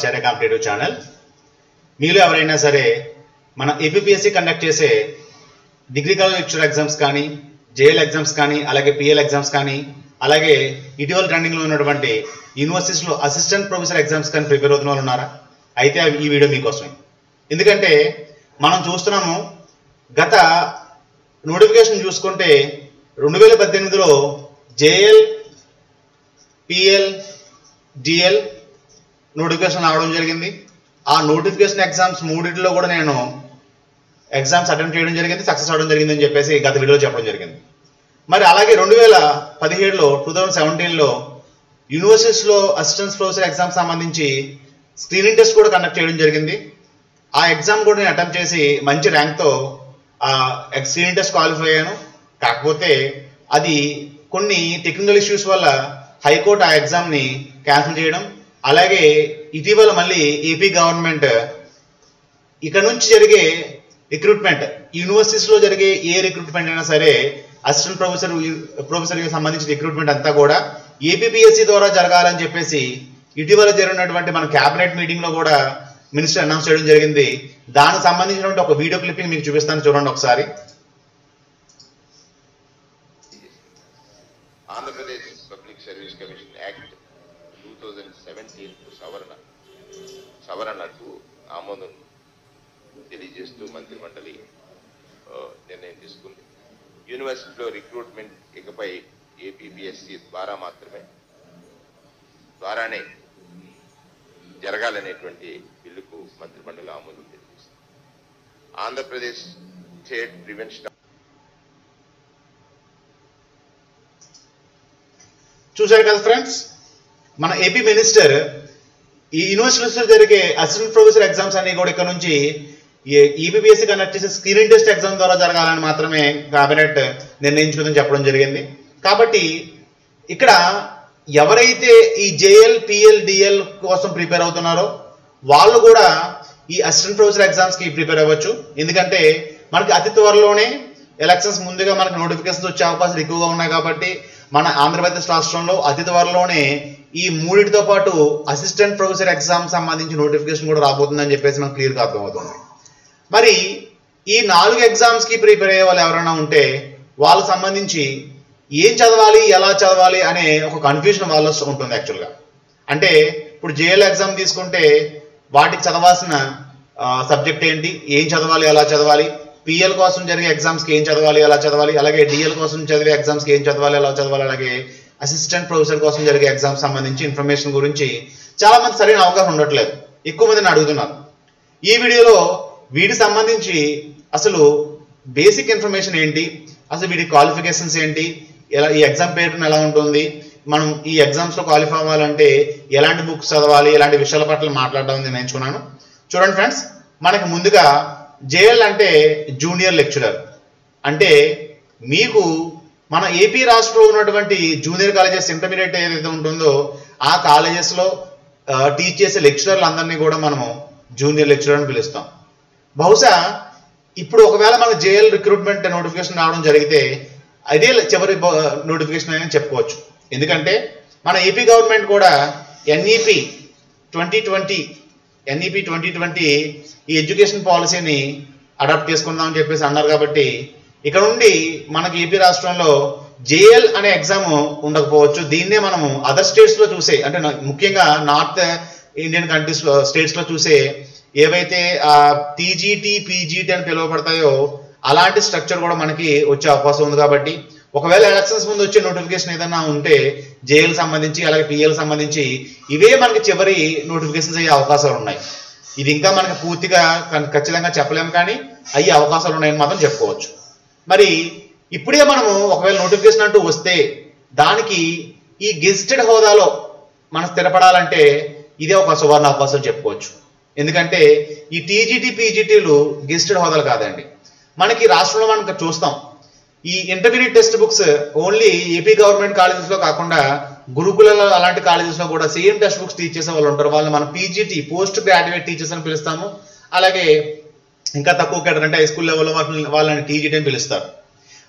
ఆచార్య competitive channel. మీలో ఎవరైనా సరే మన ఏపీఎస్సి కండక్ట్ చేసే డిగ్రీ కాలేజ్ లెక్చర్ ఎగ్జామ్స్ కానీ జేఎల్ ఎగ్జామ్స్ కానీ అలాగే పిఎల్ ఎగ్జామ్స్ కానీ అలాగే ఇటీవల రన్నింగ్లో ఉన్నటువంటి యూనివర్సిటీస్లో అసిస్టెంట్ ప్రొఫెసర్ ఎగ్జామ్స్ కానీ ప్రిపేర్ అవుతున్న వాళ్ళు ఉన్నారా? అయితే ఈ వీడియో మీకోసమే. ఎందుకంటే మనం చూస్తున్నాము గత నోటిఫికేషన్ చూసుకుంటే రెండు వేల పద్దెనిమిదిలో జేఎల్ పిఎల్ డిఎల్ నోటిఫికేషన్ రావడం జరిగింది. ఆ నోటిఫికేషన్ ఎగ్జామ్స్ మూడింటిలో కూడా నేను ఎగ్జామ్స్ అటెంప్ట్ చేయడం జరిగింది సక్సెస్ అవడం జరిగింది అని చెప్పేసి గత వీడియోలో చెప్పడం జరిగింది. మరి అలాగే రెండు వేల పదిహేడులో టూ థౌజండ్ సెవెంటీన్లో యూనివర్సిటీస్లో అసిస్టెంట్ ప్రొఫెసర్ ఎగ్జామ్ సంబంధించి స్క్రీనింగ్ టెస్ట్ కూడా కండక్ట్ చేయడం జరిగింది. ఆ ఎగ్జామ్ కూడా నేను అటెంప్ట్ చేసి మంచి ర్యాంక్తో ఆ స్క్రీనింగ్ టెస్ట్ క్వాలిఫై అయ్యాను. కాకపోతే అది కొన్ని టెక్నికల్ ఇష్యూస్ వల్ల హైకోర్టు ఆ ఎగ్జామ్ని క్యాన్సిల్ చేయడం అలాగే ఇటీవల మళ్ళీ ఏపీ గవర్నమెంట్ ఇక్కడ నుంచి జరిగే రిక్రూట్మెంట్ యూనివర్సిటీస్లో జరిగే ఏ రిక్రూట్మెంట్ అయినా సరే అసిస్టెంట్ ప్రొఫెసర్ ప్రొఫెసర్కి సంబంధించిన రిక్రూట్మెంట్ అంతా కూడా ఏపీపీఎస్సీ ద్వారా జరగాలని చెప్పేసి ఇటీవల జరిగినటువంటి మన క్యాబినెట్ మీటింగ్లో కూడా మినిస్టర్ అనౌన్స్ చేయడం జరిగింది. దానికి సంబంధించినటువంటి ఒక వీడియో క్లిప్పింగ్ మీకు చూపిస్తాను చూడండి ఒకసారి. సవరణకు ఆమోదం తెలియజేస్తూ మంత్రి మండలి నిర్ణయం తీసుకుంది. యూనివర్సిటీలో రిక్రూట్మెంట్ ఇకపై ఏపీపీఎస్సి ద్వారా మాత్రమే ద్వారానే జరగాలనేటువంటి బిల్లుకు మంత్రి మండలి ఆమోదం తెలియజేస్తుంది ఆంధ్రప్రదేశ్ స్టేట్ ప్రివెన్షన్ చూశారు కదా ఫ్రెండ్స్? మన ఏపీ మినిస్టర్ ఈ యూనివర్సిటీస్లో జరిగే అసిస్టెంట్ ప్రొఫెసర్ ఎగ్జామ్స్ అన్ని కూడా ఇక్కడ నుంచి ఈబీబీఎస్సీ కండక్ట్ చేసే స్క్రీన్ టెస్ట్ ఎగ్జామ్ ద్వారా జరగాలని మాత్రమే కేబినెట్ నిర్ణయించుకుందని చెప్పడం జరిగింది. కాబట్టి ఇక్కడ ఎవరైతే ఈ జేఎల్ పిఎల్ డిఎల్ కోసం ప్రిపేర్ అవుతున్నారో వాళ్ళు కూడా ఈ అసిస్టెంట్ ప్రొఫెసర్ ఎగ్జామ్స్కి ప్రిపేర్ అవ్వచ్చు. ఎందుకంటే మనకి అతి త్వరలోనే ఎలక్షన్స్ ముందుగా మనకి నోటిఫికేషన్స్ వచ్చే అవకాశాలు ఎక్కువగా ఉన్నాయి కాబట్టి మన ఆంధ్రప్రదేశ్ రాష్ట్రంలో అతి త్వరలోనే ఈ మూడింటితో పాటు అసిస్టెంట్ ప్రొఫెసర్ ఎగ్జామ్ సంబంధించి నోటిఫికేషన్ కూడా రాబోతుందని చెప్పేసి మనకు క్లియర్గా అర్థమవుతుంది. మరి ఈ నాలుగు ఎగ్జామ్స్కి ప్రిపేర్ అయ్యే వాళ్ళు ఎవరైనా ఉంటే వాళ్ళకి సంబంధించి ఏం చదవాలి ఎలా చదవాలి అనే ఒక కన్ఫ్యూజన్ వాళ్ళ ఉంటుంది యాక్చువల్గా అంటే ఇప్పుడు జేఎల్ ఎగ్జామ్ తీసుకుంటే వాటికి చదవాల్సిన సబ్జెక్ట్ ఏంటి ఏం చదవాలి ఎలా చదవాలి పిఎల్ కోసం జరిగే ఎగ్జామ్స్కి ఏం చదవాలి ఎలా చదవాలి అలాగే డిఎల్ కోసం చదివే ఎగ్జామ్స్కి ఏం చదవాలి ఎలా చదవాలి అలాగే అసిస్టెంట్ ప్రొఫెసర్ కోసం జరిగే ఎగ్జామ్స్ సంబంధించి ఇన్ఫర్మేషన్ గురించి చాలా మంది సరైన అవగాహన ఉండట్లేదు. ఎక్కువ మందిని అడుగుతున్నారు. ఈ వీడియోలో వీటి సంబంధించి అసలు బేసిక్ ఇన్ఫర్మేషన్ ఏంటి అసలు వీటి క్వాలిఫికేషన్స్ ఏంటి ఎలా ఈ ఎగ్జామ్ పేటర్న్ ఎలా ఉంటుంది మనం ఈ ఎగ్జామ్స్లో క్వాలిఫై అవ్వాలంటే ఎలాంటి బుక్స్ చదవాలి ఎలాంటి విషయాల పట్ల మాట్లాడడం నేను ఎంచుకున్నాను చూడండి ఫ్రెండ్స్ మనకి ముందుగా జేఎల్ అంటే జూనియర్ లెక్చరర్. అంటే మీకు మన ఏపీ రాష్ట్రంలో ఉన్నటువంటి జూనియర్ కాలేజెస్ ఇంటర్మీడియట్ ఏదైతే ఉంటుందో ఆ కాలేజెస్లో టీచ్ చేసే లెక్చరర్లు అందరినీ కూడా మనము జూనియర్ లెక్చరర్ అని పిలుస్తాం. బహుశా ఇప్పుడు ఒకవేళ మన జేఎల్ రిక్రూట్మెంట్ నోటిఫికేషన్ రావడం జరిగితే అదే చివరి నోటిఫికేషన్ అని చెప్పుకోవచ్చు. ఎందుకంటే మన ఏపీ గవర్నమెంట్ కూడా NEP twenty twenty NEP twenty twenty ఈ ఎడ్యుకేషన్ పాలసీని అడాప్ట్ చేసుకుందామని చెప్పేసి అన్నారు కాబట్టి ఇక్కడ నుండి మనకి ఏపీ రాష్ట్రంలో జేఎల్ అనే ఎగ్జామ్ ఉండకపోవచ్చు. దీన్నే మనము అదర్ స్టేట్స్లో చూసే అంటే ముఖ్యంగా నార్త్ ఇండియన్ కంట్రీస్ స్టేట్స్లో చూసే ఏవైతే టీజీటీ పీజీటీ అని పిలువబడతాయో అలాంటి స్ట్రక్చర్ కూడా మనకి వచ్చే అవకాశం ఉంది కాబట్టి ఒకవేళ ఎలక్షన్స్ ముందు వచ్చే నోటిఫికేషన్ ఏదైనా ఉంటే జేఎల్ సంబంధించి అలాగే పిఎల్ సంబంధించి ఇవే మనకి చివరి నోటిఫికేషన్స్ అయ్యే అవకాశాలు ఉన్నాయి. ఇది ఇంకా మనకి పూర్తిగా ఖచ్చితంగా చెప్పలేము కానీ అయ్యే అవకాశాలు ఉన్నాయని మాత్రం చెప్పుకోవచ్చు. మరి ఇప్పుడే మనము ఒకవేళ నోటిఫికేషన్ అంటూ వస్తే దానికి ఈ గెజిటెడ్ హోదాలో మనం స్థిరపడాలంటే ఇదే ఒక సువర్ణ అవకాశం చెప్పుకోవచ్చు. ఎందుకంటే ఈ టీజీటీ పీజీటీలు గెజిటెడ్ హోదాలు కాదండి. మనకి రాష్ట్రంలో మనం చూస్తాం. ఈ intermediate text books only AP government కాలేజెస్లో కాకుండా గురుకులలో అలాంటి కాలేజెస్లో కూడా సేమ్ టెక్స్ట్ బుక్స్ టీచ్ చేసే వాళ్ళు ఉంటారు. వాళ్ళని మనం పీజీటీ పోస్ట్ గ్రాడ్యుయేట్ టీచర్స్ అని పిలుస్తాము. అలాగే ఇంకా తక్కువ కేటర్ అంటే హై స్కూల్ లెవెల్లో వాళ్ళని వాళ్ళని టీజీటీ అని పిలుస్తారు.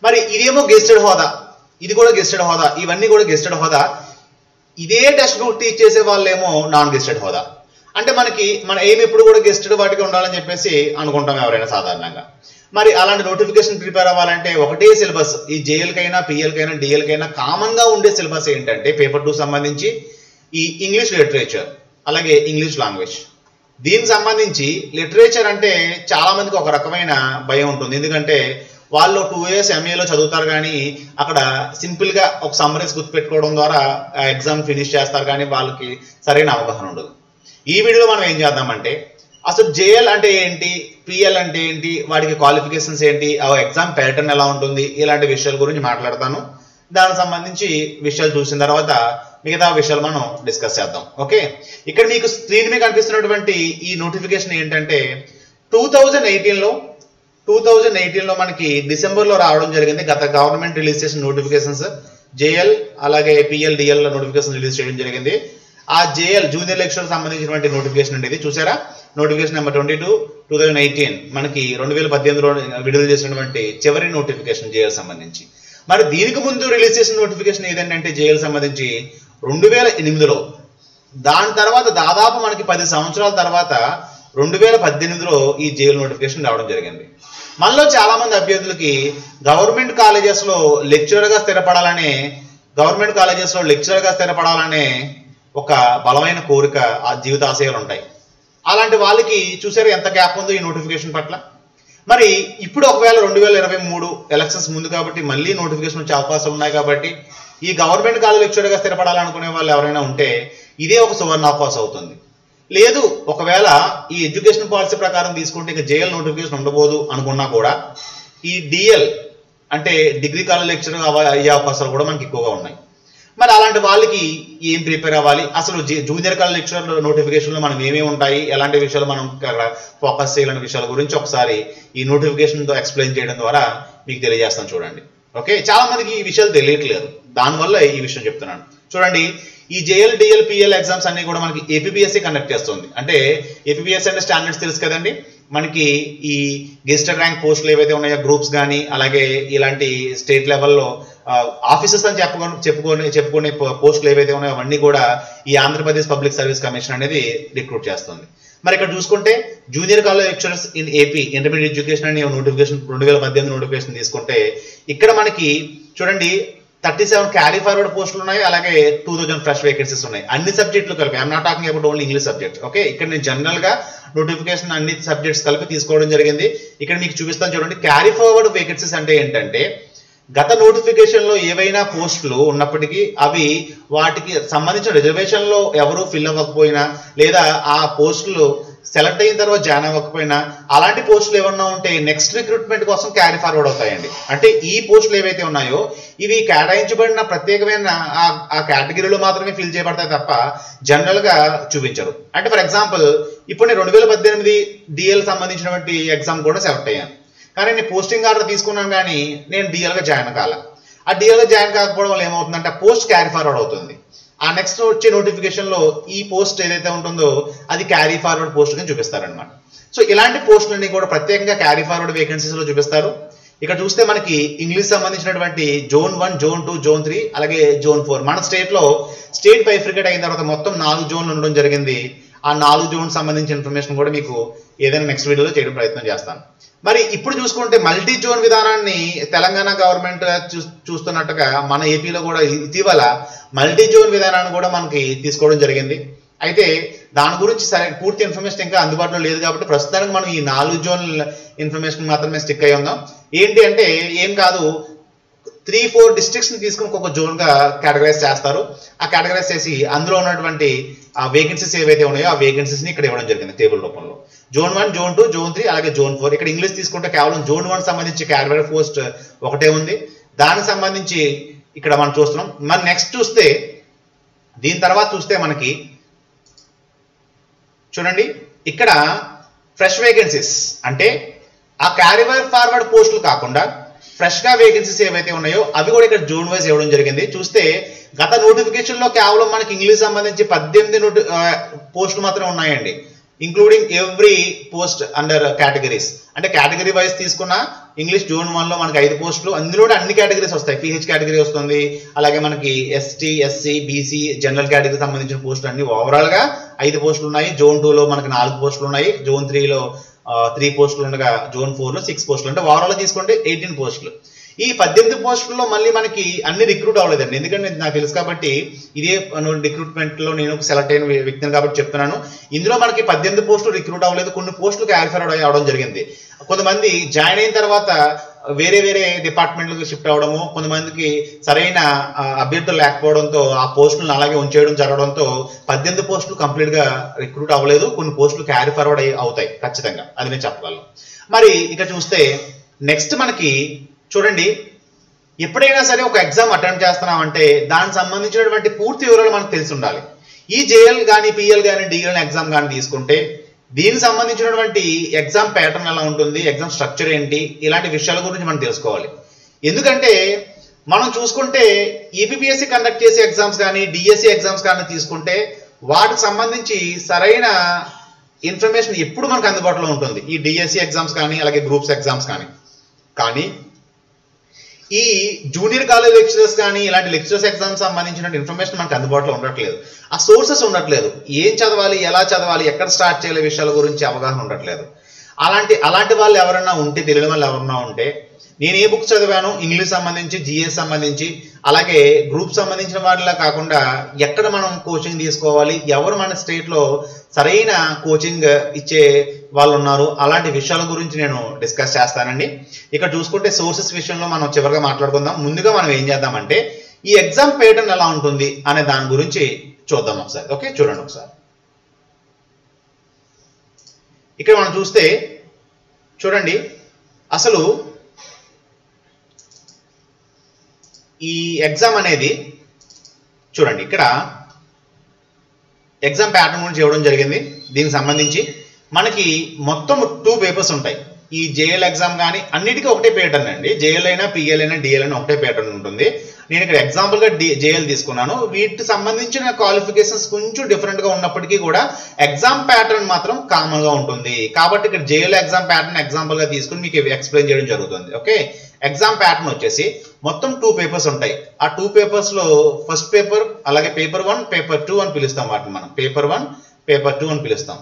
మరి ఇదేమో గెస్టెడ్ హోదా? ఇది కూడా గెస్టెడ్ హోదా? ఇవన్నీ కూడా గెస్టెడ్ హోదా? ఇదే టెక్స్ట్ బుక్ టీచ్ చేసే వాళ్ళేమో నాన్ గెస్టెడ్ హోదా? అంటే మనకి మన ఏం ఎప్పుడు కూడా గెస్టెడ్ వాటికి ఉండాలని చెప్పేసి అనుకుంటాం ఎవరైనా సాధారణంగా. మరి అలాంటి నోటిఫికేషన్ ప్రిపేర్ అవ్వాలంటే ఒకటే సిలబస్ ఈ జేఎల్కైనా పిఎల్కైనా డిఎల్కైనా కామన్గా ఉండే సిలబస్ ఏంటంటే పేపర్ టూ సంబంధించి ఈ ఇంగ్లీష్ లిటరేచర్ అలాగే ఇంగ్లీష్ లాంగ్వేజ్ దీనికి సంబంధించి లిటరేచర్ అంటే చాలామందికి ఒక రకమైన భయం ఉంటుంది. ఎందుకంటే వాళ్ళు టూ ఇయర్స్ ఎంఏలో చదువుతారు కానీ అక్కడ సింపుల్గా ఒక సమ్మరీస్ గుర్తుపెట్టుకోవడం ద్వారా ఎగ్జామ్ ఫినిష్ చేస్తారు కానీ వాళ్ళకి సరైన అవగాహన ఉండదు. ఈ వీడియోలో మనం ఏం చేద్దామంటే అసలు జేఎల్ అంటే ఏంటి? పిఎల్ అంటే ఏంటి? వాటికి క్వాలిఫికేషన్స్ ఏంటి? ఆ ఎగ్జామ్ ప్యాటర్న్ ఎలా ఉంటుంది? ఇలాంటి విషయాల గురించి మాట్లాడతాను. దానికి సంబంధించి విషయాలు చూసిన తర్వాత మిగతా విషయాలు మనం డిస్కస్ చేద్దాం. ఓకే? ఇక్కడ మీకు స్క్రీన్ మీద కనిపిస్తున్నటువంటి ఈ నోటిఫికేషన్ ఏంటంటే టూ థౌజండ్ ఎయిటీన్లో టూ థౌజండ్ ఎయిటీన్లో మనకి డిసెంబర్లో రావడం జరిగింది. గత గవర్నమెంట్ రిలీజ్ చేసిన నోటిఫికేషన్స్ జేఎల్ అలాగే పిఎల్ డిఎల్ నోటిఫికేషన్ రిలీజ్ చేయడం జరిగింది. ఆ జేఎల్ జూనియర్ లెక్చర్ సంబంధించినటువంటి నోటిఫికేషన్ అండి ఇది చూసారా? Notification number twenty two two thousand eighteen. మనకి రెండు వేల పద్దెనిమిదిలో విడుదల చేసినటువంటి చివరి నోటిఫికేషన్ జేఎల్ సంబంధించి. మరి దీనికి ముందు రిలీజ్ చేసిన నోటిఫికేషన్ ఏదంటే జేఎల్ సంబంధించి రెండు వేల ఎనిమిదిలో. దాని తర్వాత దాదాపు మనకి పది సంవత్సరాల తర్వాత రెండు వేల పద్దెనిమిదిలో ఈ జైలు నోటిఫికేషన్ రావడం జరిగింది. మనలో చాలా మంది అభ్యర్థులకి గవర్నమెంట్ కాలేజెస్లో లెక్చరర్గా స్థిరపడాలనే గవర్నమెంట్ కాలేజెస్లో లెక్చరర్గా స్థిరపడాలనే ఒక బలమైన కోరిక ఆ జీవితాశయాలు ఉంటాయి అలాంటి వాళ్ళకి చూసారు ఎంత గ్యాప్ ఉందో ఈ నోటిఫికేషన్ పట్ల? మరి ఇప్పుడు ఒకవేళ రెండు వేల ఇరవై మూడు ఎలక్షన్స్ ముందు కాబట్టి మళ్ళీ నోటిఫికేషన్ వచ్చే అవకాశాలు ఉన్నాయి కాబట్టి ఈ గవర్నమెంట్ కాలేజ్ లెక్చరర్గా స్థిరపడాలనుకునే వాళ్ళు ఎవరైనా ఉంటే ఇదే ఒక సువర్ణ అవకాశం అవుతుంది. లేదు ఒకవేళ ఈ ఎడ్యుకేషన్ పాలసీ ప్రకారం తీసుకుంటే ఇంకా జేఎల్ నోటిఫికేషన్ ఉండబోదు అనుకున్నా కూడా ఈ డిఎల్ అంటే డిగ్రీ కాలేజ్ లెక్చర్ అయ్యే అవకాశాలు కూడా మనకి ఎక్కువగా ఉన్నాయి. మరి అలాంటి వాళ్ళకి ఏం ప్రిపేర్ అవ్వాలి? అసలు జూనియర్ కాలేజ్ లెక్చరర్ నోటిఫికేషన్లో మనం ఏమేమి ఉంటాయి? ఎలాంటి విషయాలు మనం అక్కడ ఫోకస్ చేయాలనే విషయాల గురించి ఒకసారి ఈ నోటిఫికేషన్తో ఎక్స్ప్లెయిన్ చేయడం ద్వారా మీకు తెలియజేస్తాను చూడండి. ఓకే చాలా మందికి ఈ విషయాలు తెలియట్లేదు. దానివల్ల ఈ విషయం చెప్తున్నాను. చూడండి ఈ జేఎల్ డిఎల్ పిఎల్ ఎగ్జామ్స్ అన్ని కూడా మనకి ఏపీఎస్సీ కండక్ట్ చేస్తుంది. అంటే ఏపీఎస్సీ అంటే స్టాండర్డ్స్ తెలుసు కదండి? మనకి ఈ గెస్టర్ ర్యాంక్ పోస్టులు ఏవైతే ఉన్నాయో గ్రూప్స్ కానీ అలాగే ఇలాంటి స్టేట్ లెవెల్లో ఆఫీసెస్ అని చెప్పుకొని చెప్పుకొని చెప్పుకునే పోస్టులు ఏవైతే ఉన్నాయో అవన్నీ కూడా ఈ ఆంధ్రప్రదేశ్ పబ్లిక్ సర్వీస్ కమిషన్ అనేది రిక్రూట్ చేస్తుంది. మరి ఇక్కడ చూసుకుంటే junior college lecturers in AP intermediate education అని నోటిఫికేషన్ రెండు వేల పద్దెనిమిది నోటిఫికేషన్ తీసుకుంటే ఇక్కడ మనకి చూడండి థర్టీ సెవెన్ క్యారీ ఫార్వర్డ్ పోస్టులు ఉన్నాయి అలాగే టూ థౌసండ్ ఫ్రెష్ వేకెన్సీస్ ఉన్నాయి. అన్ని సబ్జెక్టులు కలిపి I'm not talking about only English subject okay ఇక్కడ నేను జనరల్గా నోటిఫికేషన్ అన్ని సబ్జెక్ట్స్ కలిపి తీసుకోవడం జరిగింది. ఇక్కడ మీకు చూపిస్తాను చూడండి క్యారీ ఫార్వర్డ్ వేకెన్సీస్ అంటే ఏంటంటే గత నోటిఫికేషన్లో ఏవైనా పోస్టులు ఉన్నప్పటికీ అవి వాటికి సంబంధించిన రిజర్వేషన్లో ఎవరూ ఫిల్ అవ్వకపోయినా లేదా ఆ పోస్టులు సెలెక్ట్ అయిన తర్వాత జాయిన్ అవ్వకపోయినా అలాంటి పోస్టులు ఏమన్నా ఉంటే నెక్స్ట్ రిక్రూట్మెంట్ కోసం క్యారీ ఫార్వర్డ్ అవుతాయండి. అంటే ఈ పోస్టులు ఏవైతే ఉన్నాయో ఇవి కేటాయించబడిన ప్రత్యేకమైన ఆ- కేటగిరీలో మాత్రమే ఫిల్ చేయబడతాయి తప్ప జనరల్గా చూపించరు. అంటే ఫర్ ఎగ్జాంపుల్ ఇప్పుడు నేను రెండు వేల పద్దెనిమిది డిఎల్ సంబంధించినటువంటి ఎగ్జామ్ కూడా సెలెక్ట్ అయ్యాను. కానీ నేను పోస్టింగ్ ఆర్డర్ తీసుకున్నాను కానీ నేను డిఎల్గా జాయిన్ కాల. ఆ డిఎల్గా జాయిన్ కాకపోవడం వల్ల ఏమవుతుందంటే పోస్ట్ క్యారీ ఫార్వర్డ్ అవుతుంది. ఆ నెక్స్ట్ వచ్చే నోటిఫికేషన్లో ఈ పోస్ట్ ఏదైతే ఉంటుందో అది క్యారీ ఫార్వర్డ్ పోస్ట్ కింద చూపిస్తారనమాట సో ఇలాంటి పోస్టులన్నీ కూడా ప్రత్యేకంగా క్యారీ ఫార్వర్డ్ వేకెన్సీస్లో చూపిస్తారు. ఇక్కడ చూస్తే మనకి ఇంగ్లీష్ సంబంధించినటువంటి zone one zone two zone three అలాగే జోన్ ఫోర్ మన స్టేట్లో స్టేట్ బైఫ్రికేట్ అయిన తర్వాత మొత్తం నాలుగు జోన్లు ఉండడం జరిగింది. ఆ నాలుగు జోన్ సంబంధించిన ఇన్ఫర్మేషన్ కూడా మీకు ఏదైనా నెక్స్ట్ వీడియోలో చేయడం ప్రయత్నం చేస్తాను. మరి ఇప్పుడు చూసుకుంటే మల్టీ జోన్ విధానాన్ని తెలంగాణ గవర్నమెంట్ చూస్తున్నట్టుగా మన ఏపీలో కూడా ఇటీవల మల్టీ జోన్ విధానాన్ని కూడా మనకి తీసుకోవడం జరిగింది. అయితే దాని గురించి సరే పూర్తి ఇన్ఫర్మేషన్ ఇంకా అందుబాటులో లేదు కాబట్టి ప్రస్తుతానికి మనం ఈ నాలుగు జోన్ ఇన్ఫర్మేషన్ మాత్రమే స్టిక్ అయి ఉందాం ఏంటి అంటే ఏం కాదు త్రీ ఫోర్ డిస్ట్రిక్ట్స్ని తీసుకుని ఒక జోన్గా కేటగరైజ్ చేస్తారు. ఆ కేటగరైజ్ చేసి అందులో ఉన్నటువంటి ఆ వేకెన్సీస్ ఏవైతే ఉన్నాయో ఆ వేకెన్సీస్ని ఇక్కడ ఇవ్వడం జరిగింది టేబుల్ రూపంలో. Zone one zone two zone three అలాగే జోన్ ఫోర్ ఇక్కడ ఇంగ్లీష్ తీసుకుంటే కేవలం జోన్ వన్ సంబంధించి కేటగరీ పోస్ట్ ఒకటే ఉంది. దానికి సంబంధించి ఇక్కడ మనం చూస్తున్నాం. మనం నెక్స్ట్ చూస్తే దీని తర్వాత చూస్తే మనకి చూడండి ఇక్కడ ఫ్రెష్ వేకెన్సీస్ అంటే ఆ క్యారీవర్ ఫార్వర్డ్ పోస్టులు కాకుండా ఫ్రెష్గా వేకెన్సీస్ ఏవైతే ఉన్నాయో అవి కూడా ఇక్కడ జూన్ వైజ్ ఇవ్వడం జరిగింది. చూస్తే గత నోటిఫికేషన్లో కేవలం మనకి ఇంగ్లీష్ సంబంధించి పద్దెనిమిది నోటి పోస్టులు మాత్రమే ఉన్నాయండి. Including every post under categories అంటే కేటగిరీ వైజ్ తీసుకున్న ఇంగ్లీష్ జూన్ వన్లో మనకి ఐదు పోస్టులు అందులో కూడా అన్ని కేటగిరీస్ వస్తాయి. పిహెచ్ కేటగిరీ వస్తుంది. అలాగే మనకి ST SC BC general category సంబంధించిన పోస్టులు అన్ని ఓవరాల్గా ఐదు పోస్టులు ఉన్నాయి. జోన్ టూ లో మనకి నాలుగు పోస్టులు ఉన్నాయి. జోన్ త్రీలో త్రీ పోస్టులు ఉండగా జోన్ ఫోర్లో సిక్స్ పోస్టులు. అంటే ఓవరాల్ తీసుకుంటే ఎయిటీన్ పోస్టులు. ఈ పద్దెనిమిది పోస్టుల్లో మళ్ళీ మనకి అన్ని రిక్రూట్ అవ్వలేదండి. ఎందుకంటే నాకు తెలుసు కాబట్టి ఇదే రిక్రూట్మెంట్లో నేను సెలెక్ట్ అయిన వ్యక్తిని కాబట్టి చెప్తున్నాను. ఇందులో మనకి పద్దెనిమిది పోస్టులు రిక్రూట్ అవ్వలేదు. కొన్ని పోస్టులు క్యారిఫర్ అవడం జరిగింది. కొంతమంది జాయిన్ అయిన తర్వాత వేరే వేరే డిపార్ట్మెంట్లకు షిఫ్ట్ అవ్వడము కొంతమందికి సరైన అభ్యర్థులు లేకపోవడంతో ఆ పోస్టులను అలాగే ఉంచేయడం జరగడంతో పద్దెనిమిది పోస్టులు కంప్లీట్గా రిక్రూట్ అవ్వలేదు. కొన్ని పోస్టులు క్యారీ ఫార్వర్డ్ అవుతాయి ఖచ్చితంగా. అది నేను చెప్పగలను. మరి ఇక చూస్తే నెక్స్ట్ మనకి చూడండి ఎప్పుడైనా సరే ఒక ఎగ్జామ్ అటెంప్ట్ చేస్తున్నామంటే దానికి సంబంధించినటువంటి పూర్తి వివరాలు మనకు తెలిసి ఉండాలి. ఈ జేఎల్ కానీ పిఎల్ కానీ డిఎల్ ఎగ్జామ్ కానీ తీసుకుంటే దీనికి సంబంధించినటువంటి ఎగ్జామ్ ప్యాటర్న్ ఎలా ఉంటుంది ఎగ్జామ్ స్ట్రక్చర్ ఏంటి ఇలాంటి విషయాల గురించి మనం తెలుసుకోవాలి. ఎందుకంటే మనం చూసుకుంటే ఈపీపీఎస్సీ కండక్ట్ చేసే ఎగ్జామ్స్ కానీ డిఎస్సి ఎగ్జామ్స్ కానీ తీసుకుంటే వాటికి సంబంధించి సరైన ఇన్ఫర్మేషన్ ఎప్పుడు మనకు అందుబాటులో ఉంటుంది. ఈ డిఎస్సి ఎగ్జామ్స్ కానీ అలాగే గ్రూప్స్ ఎగ్జామ్స్ కానీ. కానీ ఈ జూనియర్ కాలేజ్ లెక్చరర్స్ కానీ ఇలాంటి లెక్చరర్స్ ఎగ్జామ్స్ సంబంధించిన ఇన్ఫర్మేషన్ మనకు అందుబాటులో ఉండట్లేదు. ఆ సోర్సెస్ ఉండట్లేదు. ఏం చదవాలి ఎలా చదవాలి ఎక్కడ స్టార్ట్ చేయాలి విషయాల గురించి అవగాహన ఉండట్లేదు. అలాంటి అలాంటి వాళ్ళు ఎవరన్నా ఉంటే తెలియని వాళ్ళు ఎవరన్నా ఉంటే నేను ఏ బుక్ చదివాను? ఇంగ్లీష్ సంబంధించి జిఎస్ సంబంధించి అలాగే గ్రూప్ సంబంధించిన వాటిలా కాకుండా ఎక్కడ మనం కోచింగ్ తీసుకోవాలి? ఎవరు మన స్టేట్లో సరైన కోచింగ్ ఇచ్చే వాళ్ళు ఉన్నారు అలాంటి విషయాల గురించి నేను డిస్కస్ చేస్తానండి. ఇక్కడ చూసుకుంటే సోర్సెస్ విషయంలో మనం చివరిగా మాట్లాడుకుందాం. ముందుగా మనం ఏం చేద్దామంటే ఈ ఎగ్జామ్ పేటర్న్ ఎలా ఉంటుంది అనే దాని గురించి చూద్దాం ఒకసారి. ఓకే? చూడండి ఒకసారి. ఇక్కడ మనం చూస్తే చూడండి అసలు ఈ ఎగ్జామ్ అనేది చూడండి ఇక్కడ ఎగ్జామ్ ప్యాటర్న్ గురించి ఇవ్వడం జరిగింది. దీనికి సంబంధించి మనకి మొత్తం టూ పేపర్స్ ఉంటాయి. ఈ జేఎల్ ఎగ్జామ్ కానీ అన్నిటికీ ఒకటే పేటర్న్ అండి. జేఎల్ అయినా పిఎల్ అయినా డిఎల్ అయినా ఒకటే పేటర్న్ ఉంటుంది. నేను ఇక్కడ ఎగ్జాంపుల్గా డి జేఎల్ తీసుకున్నాను. వీటికి సంబంధించిన క్వాలిఫికేషన్స్ కొంచెం డిఫరెంట్గా ఉన్నప్పటికీ కూడా ఎగ్జామ్ ప్యాటర్న్ మాత్రం కామన్గా ఉంటుంది. కాబట్టి ఇక్కడ జేఎల్ ఎగ్జామ్ ప్యాటర్న్ ఎగ్జాంపుల్గా తీసుకుని మీకు ఎక్స్ప్లెయిన్ చేయడం జరుగుతుంది. ఓకే ఎగ్జామ్ ప్యాటర్న్ వచ్చేసి మొత్తం టూ పేపర్స్ ఉంటాయి. ఆ టూ పేపర్స్లో ఫస్ట్ పేపర్ అలాగే పేపర్ వన్ పేపర్ టూ అని పిలుస్తాం వాటిని మనం. పేపర్ వన్ పేపర్ టూ అని పిలుస్తాం.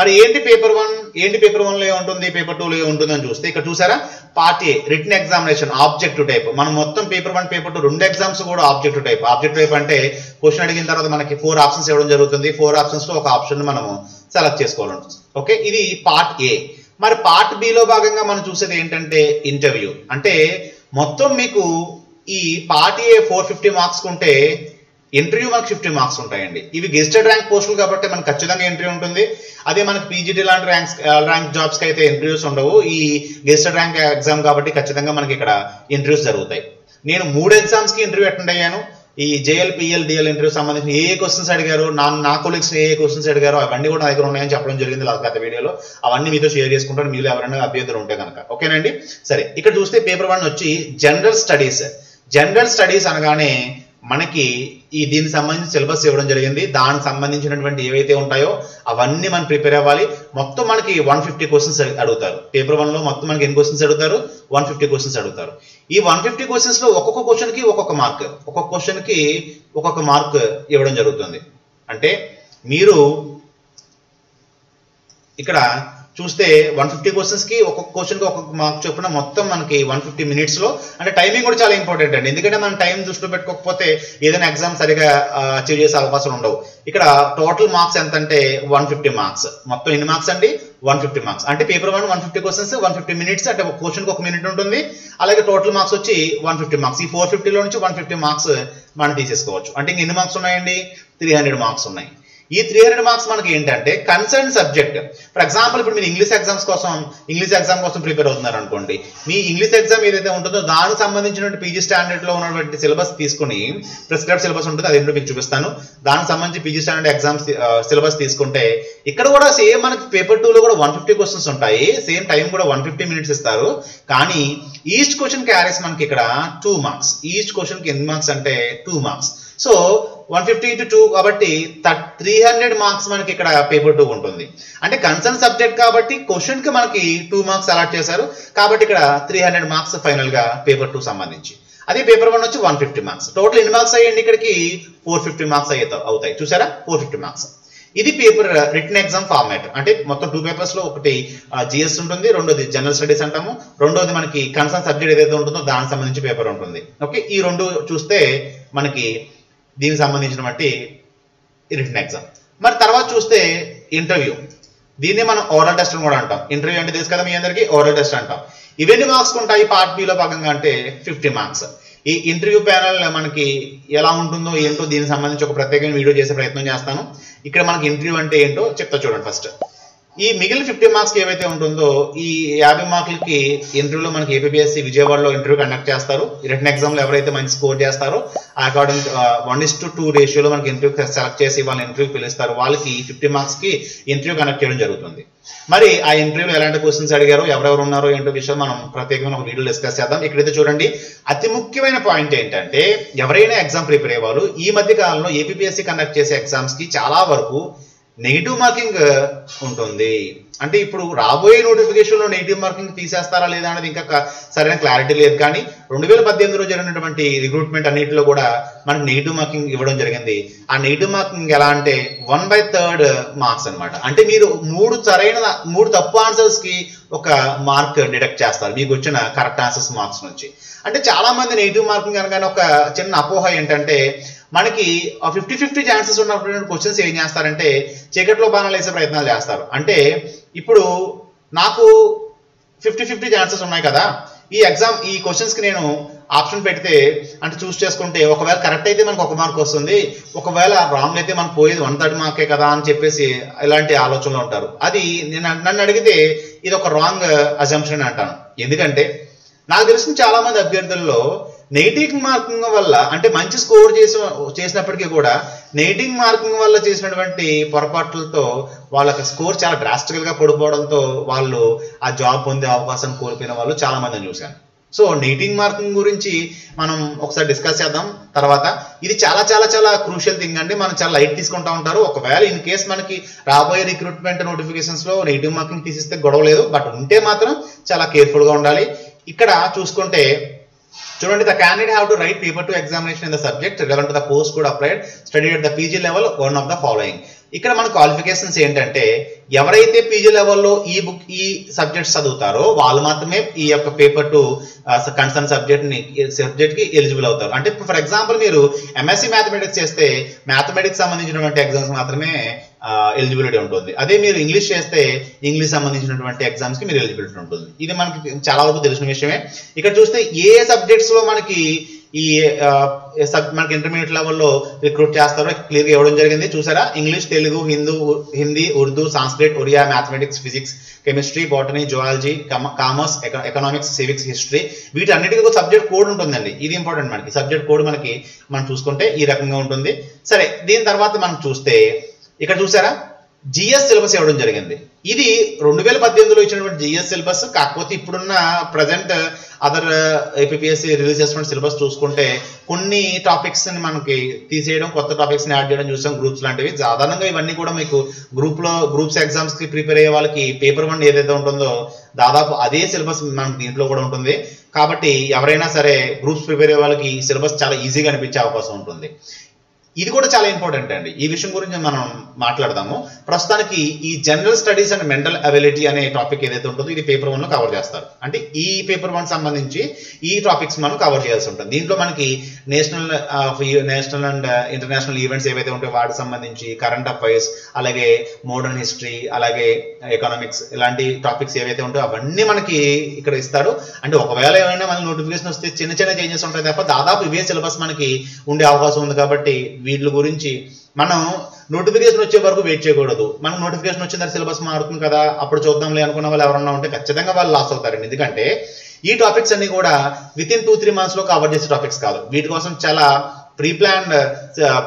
మరి ఏంటి పేపర్ వన్? ఏంటి పేపర్ వన్లో ఉంటుంది పేపర్ టూ లో ఉంటుంది అని చూస్తే ఇక్కడ చూసారా? Part A written examination objective type మనం మొత్తం పేపర్ వన్ పేపర్ టూ రెండు ఎగ్జామ్స్ కూడా ఆబ్జెక్టివ్ టైప్ ఆబ్జెక్టివ్ టైప్ అంటే క్వశ్చన్ అడిగిన తర్వాత మనకి ఫోర్ ఆప్షన్స్ ఇవ్వడం జరుగుతుంది. ఫోర్ ఆప్షన్స్లో ఒక ఆప్షన్ మనము సెలెక్ట్ చేసుకోవాలి. ఓకే ఇది పార్ట్ ఏ మరి పార్ట్ బిలో భాగంగా మనం చూసేది ఏంటంటే ఇంటర్వ్యూ అంటే మొత్తం మీకు ఈ part A four fifty marks ఉంటే ఇంటర్వ్యూ మనకు ఫిఫ్టీ మార్క్స్ ఉంటాయండి. ఇవి గెస్టెడ్ ర్యాంక్ పోస్టులు కాబట్టి మనకు ఖచ్చితంగా ఇంటర్వ్యూ ఉంటుంది. అదే మనకి పీజీటీ లాంటి ర్యాంక్స్ ర్యాంక్ జాబ్స్కి అయితే ఇంటర్వ్యూస్ ఉండవు. ఈ గెస్టెడ్ ర్యాంక్ ఎగ్జామ్ కాబట్టి ఖచ్చితంగా మనకి ఇక్కడ ఇంటర్వ్యూస్ జరుగుతాయి. నేను మూడు ఎగ్జామ్స్కి ఇంటర్వ్యూ అటెండ్ అయ్యాను. ఈ జేఎల్ పిఎల్ డిఎల్ ఇంటర్వ్యూ సంబంధించిన ఏ క్వశ్చన్స్ అడిగారు నా నా కొలీగ్స్ ఏ ఏ క్వశ్చన్స్ అడిగారు అవన్నీ కూడా నా దగ్గర ఉన్నాయని చెప్పడం జరిగింది గత వీడియోలో. అవన్నీ మీతో షేర్ చేసుకుంటాను. మీలో ఎవరైనా అభ్యర్థులు ఉంటే కనుక ఓకేనండి? సరే ఇక్కడ చూస్తే పేపర్ వన్ వచ్చి జనరల్ స్టడీస్. జనరల్ స్టడీస్ అనగానే మనకి ఈ దీనికి సంబంధించిన సిలబస్ ఇవ్వడం జరిగింది. దానికి సంబంధించినటువంటి ఏవైతే ఉంటాయో అవన్నీ మనం ప్రిపేర్ అవ్వాలి. మొత్తం మనకి వన్ ఫిఫ్టీ క్వశ్చన్స్ అడుగుతారు. పేపర్ వన్లో మొత్తం మనకి ఎన్ని క్వశ్చన్స్ అడుగుతారు? వన్ ఫిఫ్టీ క్వశ్చన్స్ అడుగుతారు. ఈ వన్ ఫిఫ్టీ క్వశ్చన్స్లో ఒక్కొక్క క్వశ్చన్కి ఒక్కొక్క మార్క్ ఒక్కొక్క క్వశ్చన్కి ఒక్కొక్క మార్క్ ఇవ్వడం జరుగుతుంది. అంటే మీరు ఇక్కడ చూస్తే వన్ ఫిఫ్టీ క్వశ్చన్స్కి ఒక్కొక్క క్వశ్చన్కి ఒక్కొక్క మార్క్ చొప్పున మొత్తం మనకి వన్ ఫిఫ్టీ మినిట్స్లో అంటే టైమింగ్ కూడా చాలా ఇంపార్టెంట్ అండి. ఎందుకంటే మనం టైం దృష్టిలో పెట్టుకోకపోతే ఏదైనా ఎగ్జామ్ సరిగా అచీవ్ చేసే అవకాశం ఉండవు. ఇక్కడ టోటల్ మార్క్స్ ఎంత అంటే వన్ ఫిఫ్టీ మార్క్స్ మొత్తం ఎన్ని మార్క్స్ అండి? వన్ ఫిఫ్టీ మార్క్స్ అంటే paper one one fifty questions one fifty minutes అంటే ఒక క్వశ్చన్కి ఒక మినిట్ ఉంటుంది. అలాగే టోటల్ మార్క్స్ వచ్చి వన్ ఫిఫ్టీ మార్క్స్ ఈ ఫోర్ ఫిఫ్టీలో నుంచి వన్ ఫిఫ్టీ మార్క్స్ మనం తీసేసుకోవచ్చు. అంటే ఇంక ఎన్ని మార్క్స్ ఉన్నాయండి? త్రీ హండ్రెడ్ మార్క్స్ ఉన్నాయి. ఈ త్రీ హండ్రెడ్ మార్క్స్ మనకి ఏంటంటే కన్సర్న్ సబ్జెక్ట్ ఫర్ ఎగ్జాంపుల్ ఇప్పుడు మీరు ఇంగ్లీష్ ఎగ్జామ్స్ కోసం ఇంగ్లీష్ ఎగ్జామ్ కోసం ప్రిపేర్ అవుతున్నారు అనుకోండి. మీ ఇంగ్లీష్ ఎగ్జామ్ ఏదైతే ఉంటుందో దానికి సంబంధించినటువంటి పీజీ స్టాండర్డ్లో ఉన్నటువంటి సిలబస్ తీసుకుని ప్రిస్క్రైబ్ సిలబస్ ఉంటుంది అది ఏంటో మీకు చూపిస్తాను. దానికి సంబంధించి పీజీ స్టాండర్డ్ ఎగ్జామ్స్ సిలబస్ తీసుకుంటే ఇక్కడ కూడా సేమ్ మనకి పేపర్ టూ లో కూడా వన్ ఫిఫ్టీ క్వశ్చన్స్ ఉంటాయి. సేమ్ టైం కూడా వన్ ఫిఫ్టీ మినిట్స్ ఇస్తారు. కానీ ఈచ్ క్వశ్చన్ క్యారీస్ మనకి ఇక్కడ టూ మార్క్స్ ఈచ్ క్వశ్చన్కి ఎన్ని మార్క్స్ అంటే two marks so one fifty into two కాబట్టి త్రీ హండ్రెడ్ మార్క్స్ మనకి ఇక్కడ పేపర్ టూ ఉంటుంది. అంటే కన్సర్న్ సబ్జెక్ట్ కాబట్టి క్వశ్చన్కి మనకి టూ మార్క్స్ అలాట్ చేశారు. కాబట్టి ఇక్కడ త్రీ హండ్రెడ్ మార్క్స్ ఫైనల్గా పేపర్ టూ సంబంధించి. అదే పేపర్ వన్ వచ్చి వన్ ఫిఫ్టీ మార్క్స్ టోటల్ ఎన్ని మార్క్స్ అయ్యండి ఇక్కడికి ఫోర్ ఫిఫ్టీ మార్క్స్ అయ్యి అవుతాయి. చూసారా ఫోర్ ఫిఫ్టీ మార్క్స్ ఇది పేపర్ రిటర్న్ ఎగ్జామ్ ఫార్మాట్ అంటే మొత్తం టూ పేపర్స్లో ఒకటి uh, జిఎస్ ఉంటుంది రెండోది జనరల్ స్టడీస్ అంటాము రెండోది మనకి కన్సర్న్ సబ్జెక్ట్ ఏదైతే ఉంటుందో దానికి సంబంధించి పేపర్ ఉంటుంది. ఓకే ఈ రెండు చూస్తే మనకి దీనికి సంబంధించినటువంటి రిటర్న్ ఎగ్జామ్ మరి తర్వాత చూస్తే ఇంటర్వ్యూ దీన్ని మనం ఓరల్ టెస్ట్ అని కూడా అంటాం. ఇంటర్వ్యూ అంటే తెలుసు కదా మీ అందరికీ? ఓరల్ టెస్ట్ అంటాం. ఇవన్నీ మార్క్స్ ఉంటాయి? పార్ట్ బిలో భాగంగా అంటే ఫిఫ్టీ మార్క్స్ ఈ ఇంటర్వ్యూ ప్యానల్ మనకి ఎలా ఉంటుందో ఏంటో దీనికి సంబంధించి ఒక ప్రత్యేకమైన వీడియో చేసే ప్రయత్నం చేస్తాను. ఇక్కడ మనకి ఇంటర్వ్యూ అంటే ఏంటో చెప్తా చూడండి ఫస్ట్ ఈ మిగిలిన ఫిఫ్టీ మార్క్స్ ఏవైతే ఉంటుందో ఈ యాభై మార్కులకి ఇంటర్వ్యూలో మనకి ఏపీఎస్సి విజయవాడలో ఇంటర్వ్యూ కండక్ట్ చేస్తారు. రిటర్న్ ఎగ్జామ్లో ఎవరైతే మంచి స్కోర్ చేస్తారో according one is to two రేషియోలో మనకి ఇంటర్వ్యూ సెలెక్ట్ చేసి వాళ్ళని ఇంటర్వ్యూ పిలుస్తారు. వాళ్ళకి ఫిఫ్టీ మార్క్స్కి ఇంటర్వ్యూ కండక్ట్ చేయడం జరుగుతుంది. మరి ఆ ఇంటర్వ్యూలో ఎలాంటి క్వశ్చన్స్ అడిగారు ఎవరెవరు ఉన్నారో ఏంటో విషయం మనం ప్రత్యేకమైన ఒక వీడియో డిస్కస్ చేద్దాం. ఇక్కడైతే చూడండి అతి ముఖ్యమైన పాయింట్ ఏంటంటే ఎవరైనా ఎగ్జామ్ ప్రిపేర్ అయ్యే వాళ్ళు ఈ మధ్య కాలంలో ఏపీఎస్సి కండక్ట్ చేసే ఎగ్జామ్స్కి చాలా వరకు నెగిటివ్ మార్కింగ్ uh, ఉంటుంది. అంటే ఇప్పుడు రాబోయే నోటిఫికేషన్లో నెగిటివ్ మార్కింగ్ తీసేస్తారా లేదా అనేది ఇంకా సరైన క్లారిటీ లేదు. కానీ రెండు వేల పద్దెనిమిదిలో జరిగినటువంటి రిక్రూట్మెంట్ అన్నింటిలో కూడా మనకు నెగిటివ్ మార్కింగ్ ఇవ్వడం జరిగింది. ఆ నెగిటివ్ మార్కింగ్ ఎలా అంటే వన్ బై థర్డ్ మార్క్స్ అన్నమాట. అంటే మీరు మూడు సరైన మూడు తప్పు ఆన్సర్స్కి ఒక మార్క్ డిడక్ట్ చేస్తారు. మీకు వచ్చిన కరెక్ట్ ఆన్సర్స్ మార్క్స్ నుంచి. అంటే చాలా మంది నెగిటివ్ మార్కింగ్ అనగానే ఒక చిన్న అపోహ ఏంటంటే మనకి ఫిఫ్టీ ఫిఫ్టీ ఛాన్సెస్ ఉన్నప్పుడు క్వశ్చన్స్ ఏం చేస్తారంటే చీకట్లో బాణాలు వేసే ప్రయత్నాలు చేస్తారు. అంటే ఇప్పుడు నాకు ఫిఫ్టీ ఫిఫ్టీ ఛాన్సెస్ ఉన్నాయి కదా ఈ ఎగ్జామ్ ఈ క్వశ్చన్స్కి నేను ఆప్షన్ పెడితే అంటే చూస్ చేసుకుంటే ఒకవేళ కరెక్ట్ అయితే మనకు ఒక మార్క్ వస్తుంది ఒకవేళ రాంగ్ అయితే మనకు పోయేది వన్ థర్డ్ మార్కే కదా అని చెప్పేసి ఇలాంటి ఆలోచనలో ఉంటారు. అది నేను నన్ను అడిగితే ఇది ఒక రాంగ్ అజంప్షన్ అంటాను. ఎందుకంటే నాకు తెలిసిన చాలా మంది అభ్యర్థుల్లో నెగిటివ్ మార్కింగ్ వల్ల అంటే మంచి స్కోర్ చేసి చేసినప్పటికీ కూడా నెగిటివ్ మార్కింగ్ వల్ల చేసినటువంటి పొరపాట్లతో వాళ్ళకి స్కోర్ చాలా డ్రాస్టికల్గా పడిపోవడంతో వాళ్ళు ఆ జాబ్ పొందే అవకాశం కోల్పోయిన వాళ్ళు చాలా మందిని చూశాను. సో నెగిటివ్ మార్కింగ్ గురించి మనం ఒకసారి డిస్కస్ చేద్దాం. తర్వాత ఇది చాలా చాలా చాలా క్రూషియల్ థింగ్ అండి. మనం చాలా లైట్ తీసుకుంటా ఉంటారు. ఒకవేళ ఇన్ కేస్ మనకి రాబోయే రిక్రూట్మెంట్ నోటిఫికేషన్స్లో నెగిటివ్ మార్కింగ్ తీసిస్తే గొడవ లేదు. బట్ ఉంటే మాత్రం చాలా కేర్ఫుల్గా ఉండాలి. ఇక్కడ చూసుకుంటే Student, the candidate have to write paper to examination in the subject relevant to the course code applied, studied at the PG level, one of the following. ఇక్కడ మన క్వాలిఫికేషన్స్ ఏంటంటే ఎవరైతే పీజీ లెవెల్లో ఈ బుక్ ఈ సబ్జెక్ట్స్ చదువుతారో వాళ్ళు మాత్రమే ఈ యొక్క పేపర్ టు కన్సర్న్ సబ్జెక్ట్ని సబ్జెక్ట్కి ఎలిజిబుల్ అవుతారు. అంటే ఫర్ ఎగ్జాంపుల్ మీరు ఎంఎస్సి మ్యాథమెటిక్స్ చేస్తే మ్యాథమెటిక్స్ సంబంధించినటువంటి ఎగ్జామ్స్ మాత్రమే ఎలిజిబిలిటీ ఉంటుంది. అదే మీరు ఇంగ్లీష్ చేస్తే ఇంగ్లీష్ సంబంధించినటువంటి ఎగ్జామ్స్కి మీరు ఎలిజిబిలిటీ ఉంటుంది. ఇది మనకి చాలా వరకు తెలిసిన విషయమే. ఇక్కడ చూస్తే ఏ సబ్జెక్ట్స్లో మనకి ఈ సబ్ మనకి ఇంటర్మీడియట్ లెవెల్లో రిక్రూట్ చేస్తారో క్లియర్గా ఇవ్వడం జరిగింది. చూసారా? English Telugu Hindu Hindi Urdu Sanskrit Oriya mathematics physics chemistry botany zoology commerce economics civics history వీటన్నిటికీ ఒక సబ్జెక్ట్ కోడ్ ఉంటుందండి. ఇది ఇంపార్టెంట్ మనకి. సబ్జెక్ట్ కోడ్ మనకి మనం చూసుకుంటే ఈ రకంగా ఉంటుంది. సరే దీని తర్వాత మనం చూస్తే ఇక్కడ చూసారా? జిఎస్ సిలబస్ ఇవ్వడం జరిగింది. ఇది రెండు వేల పద్దెనిమిదిలో ఇచ్చినటువంటి జిఎస్ సిలబస్ కాకపోతే ఇప్పుడున్న ప్రజెంట్ అదర్ ఏపీఎస్సి రిలీజ్ చేసిన సిలబస్ చూసుకుంటే కొన్ని టాపిక్స్ని మనకి తీసేయడం కొత్త టాపిక్స్ని యాడ్ చేయడం చూసాం గ్రూప్స్ లాంటివి. సాధారణంగా ఇవన్నీ కూడా మీకు గ్రూప్లో గ్రూప్స్ ఎగ్జామ్స్కి ప్రిపేర్ అయ్యే వాళ్ళకి పేపర్ వన్ ఏదైతే ఉంటుందో దాదాపు అదే సిలబస్ మనకి దీంట్లో కూడా ఉంటుంది. కాబట్టి ఎవరైనా సరే గ్రూప్స్ ప్రిపేర్ అయ్యే వాళ్ళకి సిలబస్ చాలా ఈజీగా అనిపించే అవకాశం ఉంటుంది. ఇది కూడా చాలా ఇంపార్టెంట్ అండి. ఈ విషయం గురించి మనం మాట్లాడదాము. ప్రస్తుతానికి ఈ general studies and mental ability అనే టాపిక్ ఏదైతే ఉంటుందో ఇది పేపర్ వన్లో కవర్ చేస్తారు. అంటే ఈ పేపర్ వన్ సంబంధించి ఈ టాపిక్స్ మనం కవర్ చేయాల్సి ఉంటుంది. దీంట్లో మనకి national national and international events ఏవైతే ఉంటాయో వాటికి సంబంధించి కరెంట్ అఫైర్స్ అలాగే మోడర్న్ హిస్టరీ అలాగే ఎకనామిక్స్ ఇలాంటి టాపిక్స్ ఏవైతే ఉంటాయో అవన్నీ మనకి ఇక్కడ ఇస్తారు. అంటే ఒకవేళ ఏమైనా మనకి నోటిఫికేషన్ వస్తే చిన్న చిన్న చేంజెస్ ఉంటాయి తప్ప దాదాపు ఇవే సిలబస్ మనకి ఉండే అవకాశం ఉంది కాబట్టి వీటి గురించి మనం నోటిఫికేషన్ వచ్చే వరకు వెయిట్ చేయకూడదు. మనం నోటిఫికేషన్ వచ్చిన తర్వాత సిలబస్ మారుతుంది కదా అప్పుడు చూద్దాంలే అనుకున్న వాళ్ళు ఎవరన్నా ఉంటే ఖచ్చితంగా వాళ్ళు లాస్ అవుతారండి. ఎందుకంటే ఈ టాపిక్స్ అన్ని కూడా విత్ ఇన్ టూ త్రీ మంత్స్లో కవర్ చేసే టాపిక్స్ కాదు. వీటి కోసం చాలా ప్రీ ప్లాన్డ్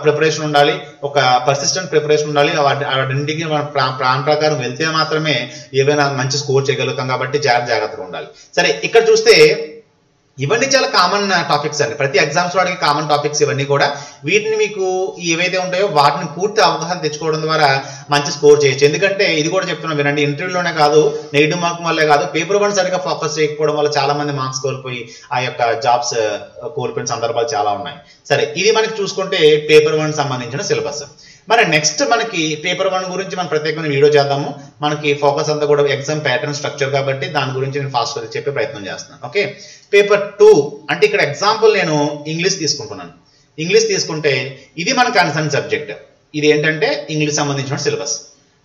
ప్రిపరేషన్ ఉండాలి. ఒక పర్సిస్టెంట్ ప్రిపరేషన్ ఉండాలి. వాటింటికి మన ప్లా- ప్లాన్ ప్రకారం వెళ్తే మాత్రమే ఏవైనా మంచి స్కోర్ చేయగలుగుతాం కాబట్టి జాగ్రత్తగా ఉండాలి. సరే ఇక్కడ చూస్తే ఇవన్నీ చాలా కామన్ టాపిక్స్ uh, అండి. ప్రతి ఎగ్జామ్స్ వాడికి కామన్ టాపిక్స్ ఇవన్నీ కూడా. వీటిని మీకు ఏవైతే ఉంటాయో వాటిని పూర్తి అవగాహన తెచ్చుకోవడం ద్వారా మంచి స్కోర్ చేయొచ్చు. ఎందుకంటే ఇది కూడా చెప్తున్నాం వినండి ఇంటర్వ్యూలోనే కాదు నెగిటివ్ మార్క్ వల్లే కాదు పేపర్ వన్ సరిగ్గా ఫోకస్ చేయకపోవడం వల్ల చాలా మంది మార్క్స్ కోల్పోయి ఆ యొక్క జాబ్స్ uh, కోల్పోయిన సందర్భాలు చాలా ఉన్నాయి. సరే ఇది మనకి చూసుకుంటే పేపర్ వన్ సంబంధించిన సిలబస్ మరి నెక్స్ట్ మనకి పేపర్ వన్ గురించి మనం ప్రత్యేకమైన వీడియో చేద్దాము. మనకి ఫోకస్ అంతా కూడా ఎగ్జామ్ ప్యాటర్న్ స్ట్రక్చర్ కాబట్టి దాని గురించి నేను ఫాస్ట్ చెప్పే ప్రయత్నం చేస్తున్నాను. ఓకే పేపర్ టూ అంటే ఇక్కడ ఎగ్జాంపుల్ నేను ఇంగ్లీష్ తీసుకుంటున్నాను. ఇంగ్లీష్ తీసుకుంటే ఇది మన కన్సర్న్ సబ్జెక్ట్ ఇది ఏంటంటే ఇంగ్లీష్ సంబంధించిన సిలబస్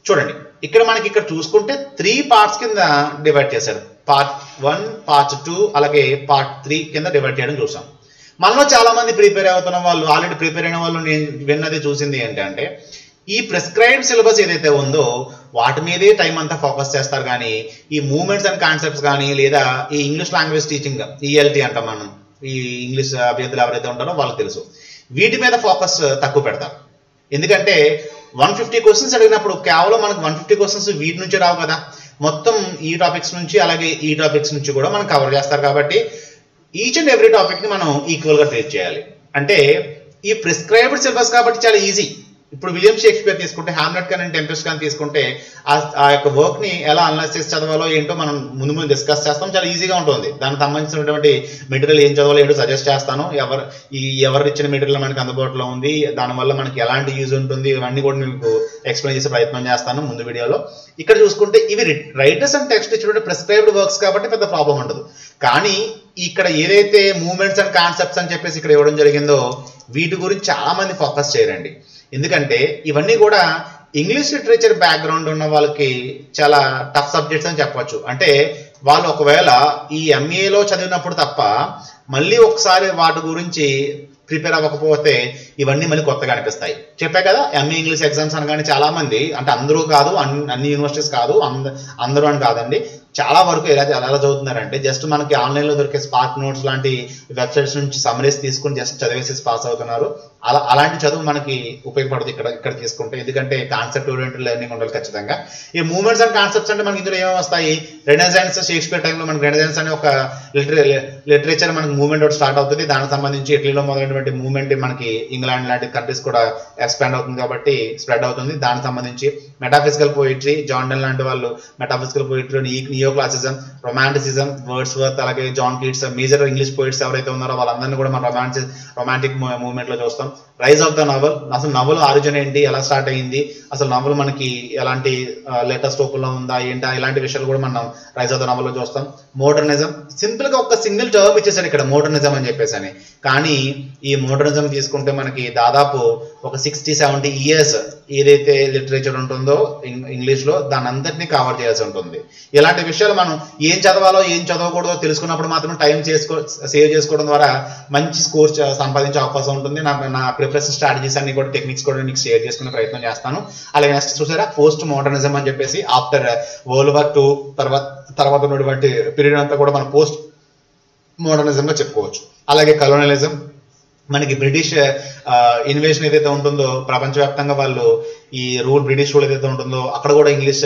చూడండి. ఇక్కడ మనకి ఇక్కడ చూసుకుంటే త్రీ పార్ట్స్ కింద డివైడ్ చేశారు. పార్ట్ వన్ పార్ట్ టూ అలాగే పార్ట్ త్రీ కింద డివైడ్ చేయడం చూసాం. మనలో చాలా మంది ప్రిపేర్ అవుతున్న వాళ్ళు ఆల్రెడీ ప్రిపేర్ అయిన వాళ్ళు నేను విన్నది చూసింది ఏంటంటే ఈ ప్రిస్క్రైబ్డ్ సిలబస్ ఏదైతే ఉందో వాటి మీదే టైం అంతా ఫోకస్ చేస్తారు కానీ ఈ మూమెంట్స్ అండ్ కాన్సెప్ట్స్ కానీ లేదా ఈ ఇంగ్లీష్ లాంగ్వేజ్ టీచింగ్ ఈఎల్టీ అంటాం మనం ఈ ఇంగ్లీష్ అభ్యర్థులు ఎవరైతే ఉంటారో వాళ్ళకి తెలుసు. వీటి మీద ఫోకస్ తక్కువ పెడతారు. ఎందుకంటే వన్ ఫిఫ్టీ క్వశ్చన్స్ అడిగినప్పుడు కేవలం మనకు వన్ ఫిఫ్టీ క్వశ్చన్స్ వీటి నుంచి రావు కదా. మొత్తం ఈ టాపిక్స్ నుంచి అలాగే ఈ టాపిక్స్ నుంచి కూడా మనం కవర్ చేస్తారు కాబట్టి ఈచ్ అండ్ ఎవ్రీ టాపిక్ని మనం ఈక్వల్గా చేయాలి. అంటే ఈ ప్రిస్క్రైబ్డ్ సిలబస్ కాబట్టి చాలా ఈజీ ఇప్పుడు విలియం షేక్స్పియర్ తీసుకుంటే హామ్లెట్ కానీ టెంపెస్ట్ కానీ తీసుకుంటే ఆ- ఆ యొక్క వర్క్ని ఎలా అనలైజ్ చేసి చదవాలో ఏంటో మనం ముందు ముందు డిస్కస్ చేస్తాం. చాలా ఈజీగా ఉంటుంది. దానికి సంబంధించినటువంటి మెటీరియల్ ఏం చదవాలో ఏంటో సజెస్ట్ చేస్తాను. ఎవరు ఈ ఎవరు ఇచ్చిన మెటీరియల్ మనకి అందుబాటులో ఉంది. దానివల్ల మనకి ఎలాంటి యూజ్ ఉంటుంది? ఇవన్నీ కూడా మీకు ఎక్స్ప్లెయిన్ చేసే ప్రయత్నం చేస్తాను ముందు వీడియోలో ఇక్కడ చూసుకుంటే ఇవి రైటర్స్ అండ్ టెక్స్ట్ ఇచ్చినటువంటి ప్రిస్క్రైబ్డ్ వర్క్స్ కాబట్టి పెద్ద ప్రాబ్లం ఉండదు. కానీ ఇక్కడ ఏదైతే మూమెంట్స్ అండ్ కాన్సెప్ట్స్ అని చెప్పేసి ఇక్కడ ఇవ్వడం జరిగిందో వీటి గురించి చాలా మంది ఫోకస్ చేయరండి. ఎందుకంటే ఇవన్నీ కూడా ఇంగ్లీష్ లిటరేచర్ బ్యాక్గ్రౌండ్ ఉన్న వాళ్ళకి చాలా టఫ్ సబ్జెక్ట్స్ అని చెప్పవచ్చు అంటే వాళ్ళు ఒకవేళ ఈ ఎంఏలో చదివినప్పుడు తప్ప మళ్ళీ ఒకసారి వాటి గురించి ప్రిపేర్ అవ్వకపోతే ఇవన్నీ మళ్ళీ కొత్తగా అనిపిస్తాయి. చెప్పా కదా ఎంఏ ఇంగ్లీష్ ఎగ్జామ్స్ అనగానే చాలా మంది అంటే అందరూ కాదు అన్ని అన్ని యూనివర్సిటీస్ కాదు అంద అందరూ అని కాదండి చాలా వరకు ఎలా ఎలా చదువుతున్నారంటే జస్ట్ మనకి ఆన్లైన్లో దొరికే స్పార్క్ నోట్స్ లాంటి వెబ్సైట్స్ నుంచి సమరీస్ తీసుకుని జస్ట్ చదివేసి పాస్ అవుతున్నారు. అలా అలాంటి చదువు మనకి ఉపయోగపడదు ఇక్కడ ఇక్కడ తీసుకుంటే. ఎందుకంటే కాన్సెప్ట్ ఓరియంటెడ్ లెర్నింగ్ ఉండాలి ఖచ్చితంగా. ఈ మూమెంట్స్ అండ్ కాన్సెప్ట్స్ అంటే మనకి ఇందులో ఏమేమి వస్తాయి? రెనజాన్స్ షేక్స్పియర్ టైంలో మనకి రెనజాన్స్ అనే ఒక లిటరే లిటరేచర్ మనకి మూవ్మెంట్ ఒకటి స్టార్ట్ అవుతుంది. దానికి సంబంధించి ఇటలీలో మొదలైనటువంటి మూవ్మెంట్ మనకి ఇంగ్లాండ్ లాంటి కంట్రీస్ కూడా ఎక్స్పాండ్ అవుతుంది కాబట్టి స్ప్రెడ్ అవుతుంది. దానికి సంబంధించి మెటాఫిజికల్ పోయిటరీ జాండన్ లాంటి వాళ్ళు metaphysical poetry neoclassicism romanticism Wordsworth అలాగే John Keats major English poets ఎవరైతే ఉన్నారో వాళ్ళందరినీ కూడా మనం రొమాంటి రొమాంటిక్ మూవ్మెంట్లో చూస్తాం. రైజ్ ఆఫ్ ద నవల్ అసలు నవల్ ఆరిజిన్ ఏంటి ఎలా స్టార్ట్ అయ్యింది అసలు నవల్ మనకి ఎలాంటి లేటెస్ట్ రూపంలో ఉందా ఏంటా ఇలాంటి విషయాలు కూడా మనం రైజ్ ఆఫ్ ద నవల్లో చూస్తాం. మోడర్నిజం సింపుల్గా ఒక సింగిల్ టర్మ్ ఇచ్చేసాను ఇక్కడ మోడర్నిజం అని చెప్పేసి అని కానీ ఈ మోడర్నిజం తీసుకుంటే మనకి దాదాపు ఒక సిక్స్టీ సెవెంటీ ఇయర్స్ ఏదైతే లిటరేచర్ ఉంటుందో ఇంగ్లీష్లో దాని అంతటినీ కవర్ చేయాల్సి ఉంటుంది. ఇలాంటి విషయాలు మనం ఏం చదవాలో ఏం చదవకూడదో తెలుసుకున్నప్పుడు మాత్రం టైం చేసుకో సేవ్ చేసుకోవడం ద్వారా మంచి స్కోర్ సంపాదించే అవకాశం ఉంటుంది. నా నా ప్రిపరేషన్ స్ట్రాటజీస్ అన్ని కూడా టెక్నిక్స్ కూడా నీకు షేర్ చేసుకునే ప్రయత్నం చేస్తాను. అలాగే నెక్స్ట్ చూసారా? పోస్ట్ మోడర్నిజం అని చెప్పేసి ఆఫ్టర్ వరల్డ్ వార్ టూ తర్వాత తర్వాత ఉన్నటువంటి పీరియడ్ అంతా కూడా మనం పోస్ట్ మోడర్నిజంగా చెప్పుకోవచ్చు. అలాగే కలోనలిజం మనకి బ్రిటిష్ ఇన్వేషన్ ఏదైతే ఉంటుందో ప్రపంచవ్యాప్తంగా వాళ్ళు ఈ రూల్ బ్రిటిష్ రూల్ ఏదైతే ఉంటుందో అక్కడ కూడా ఇంగ్లీష్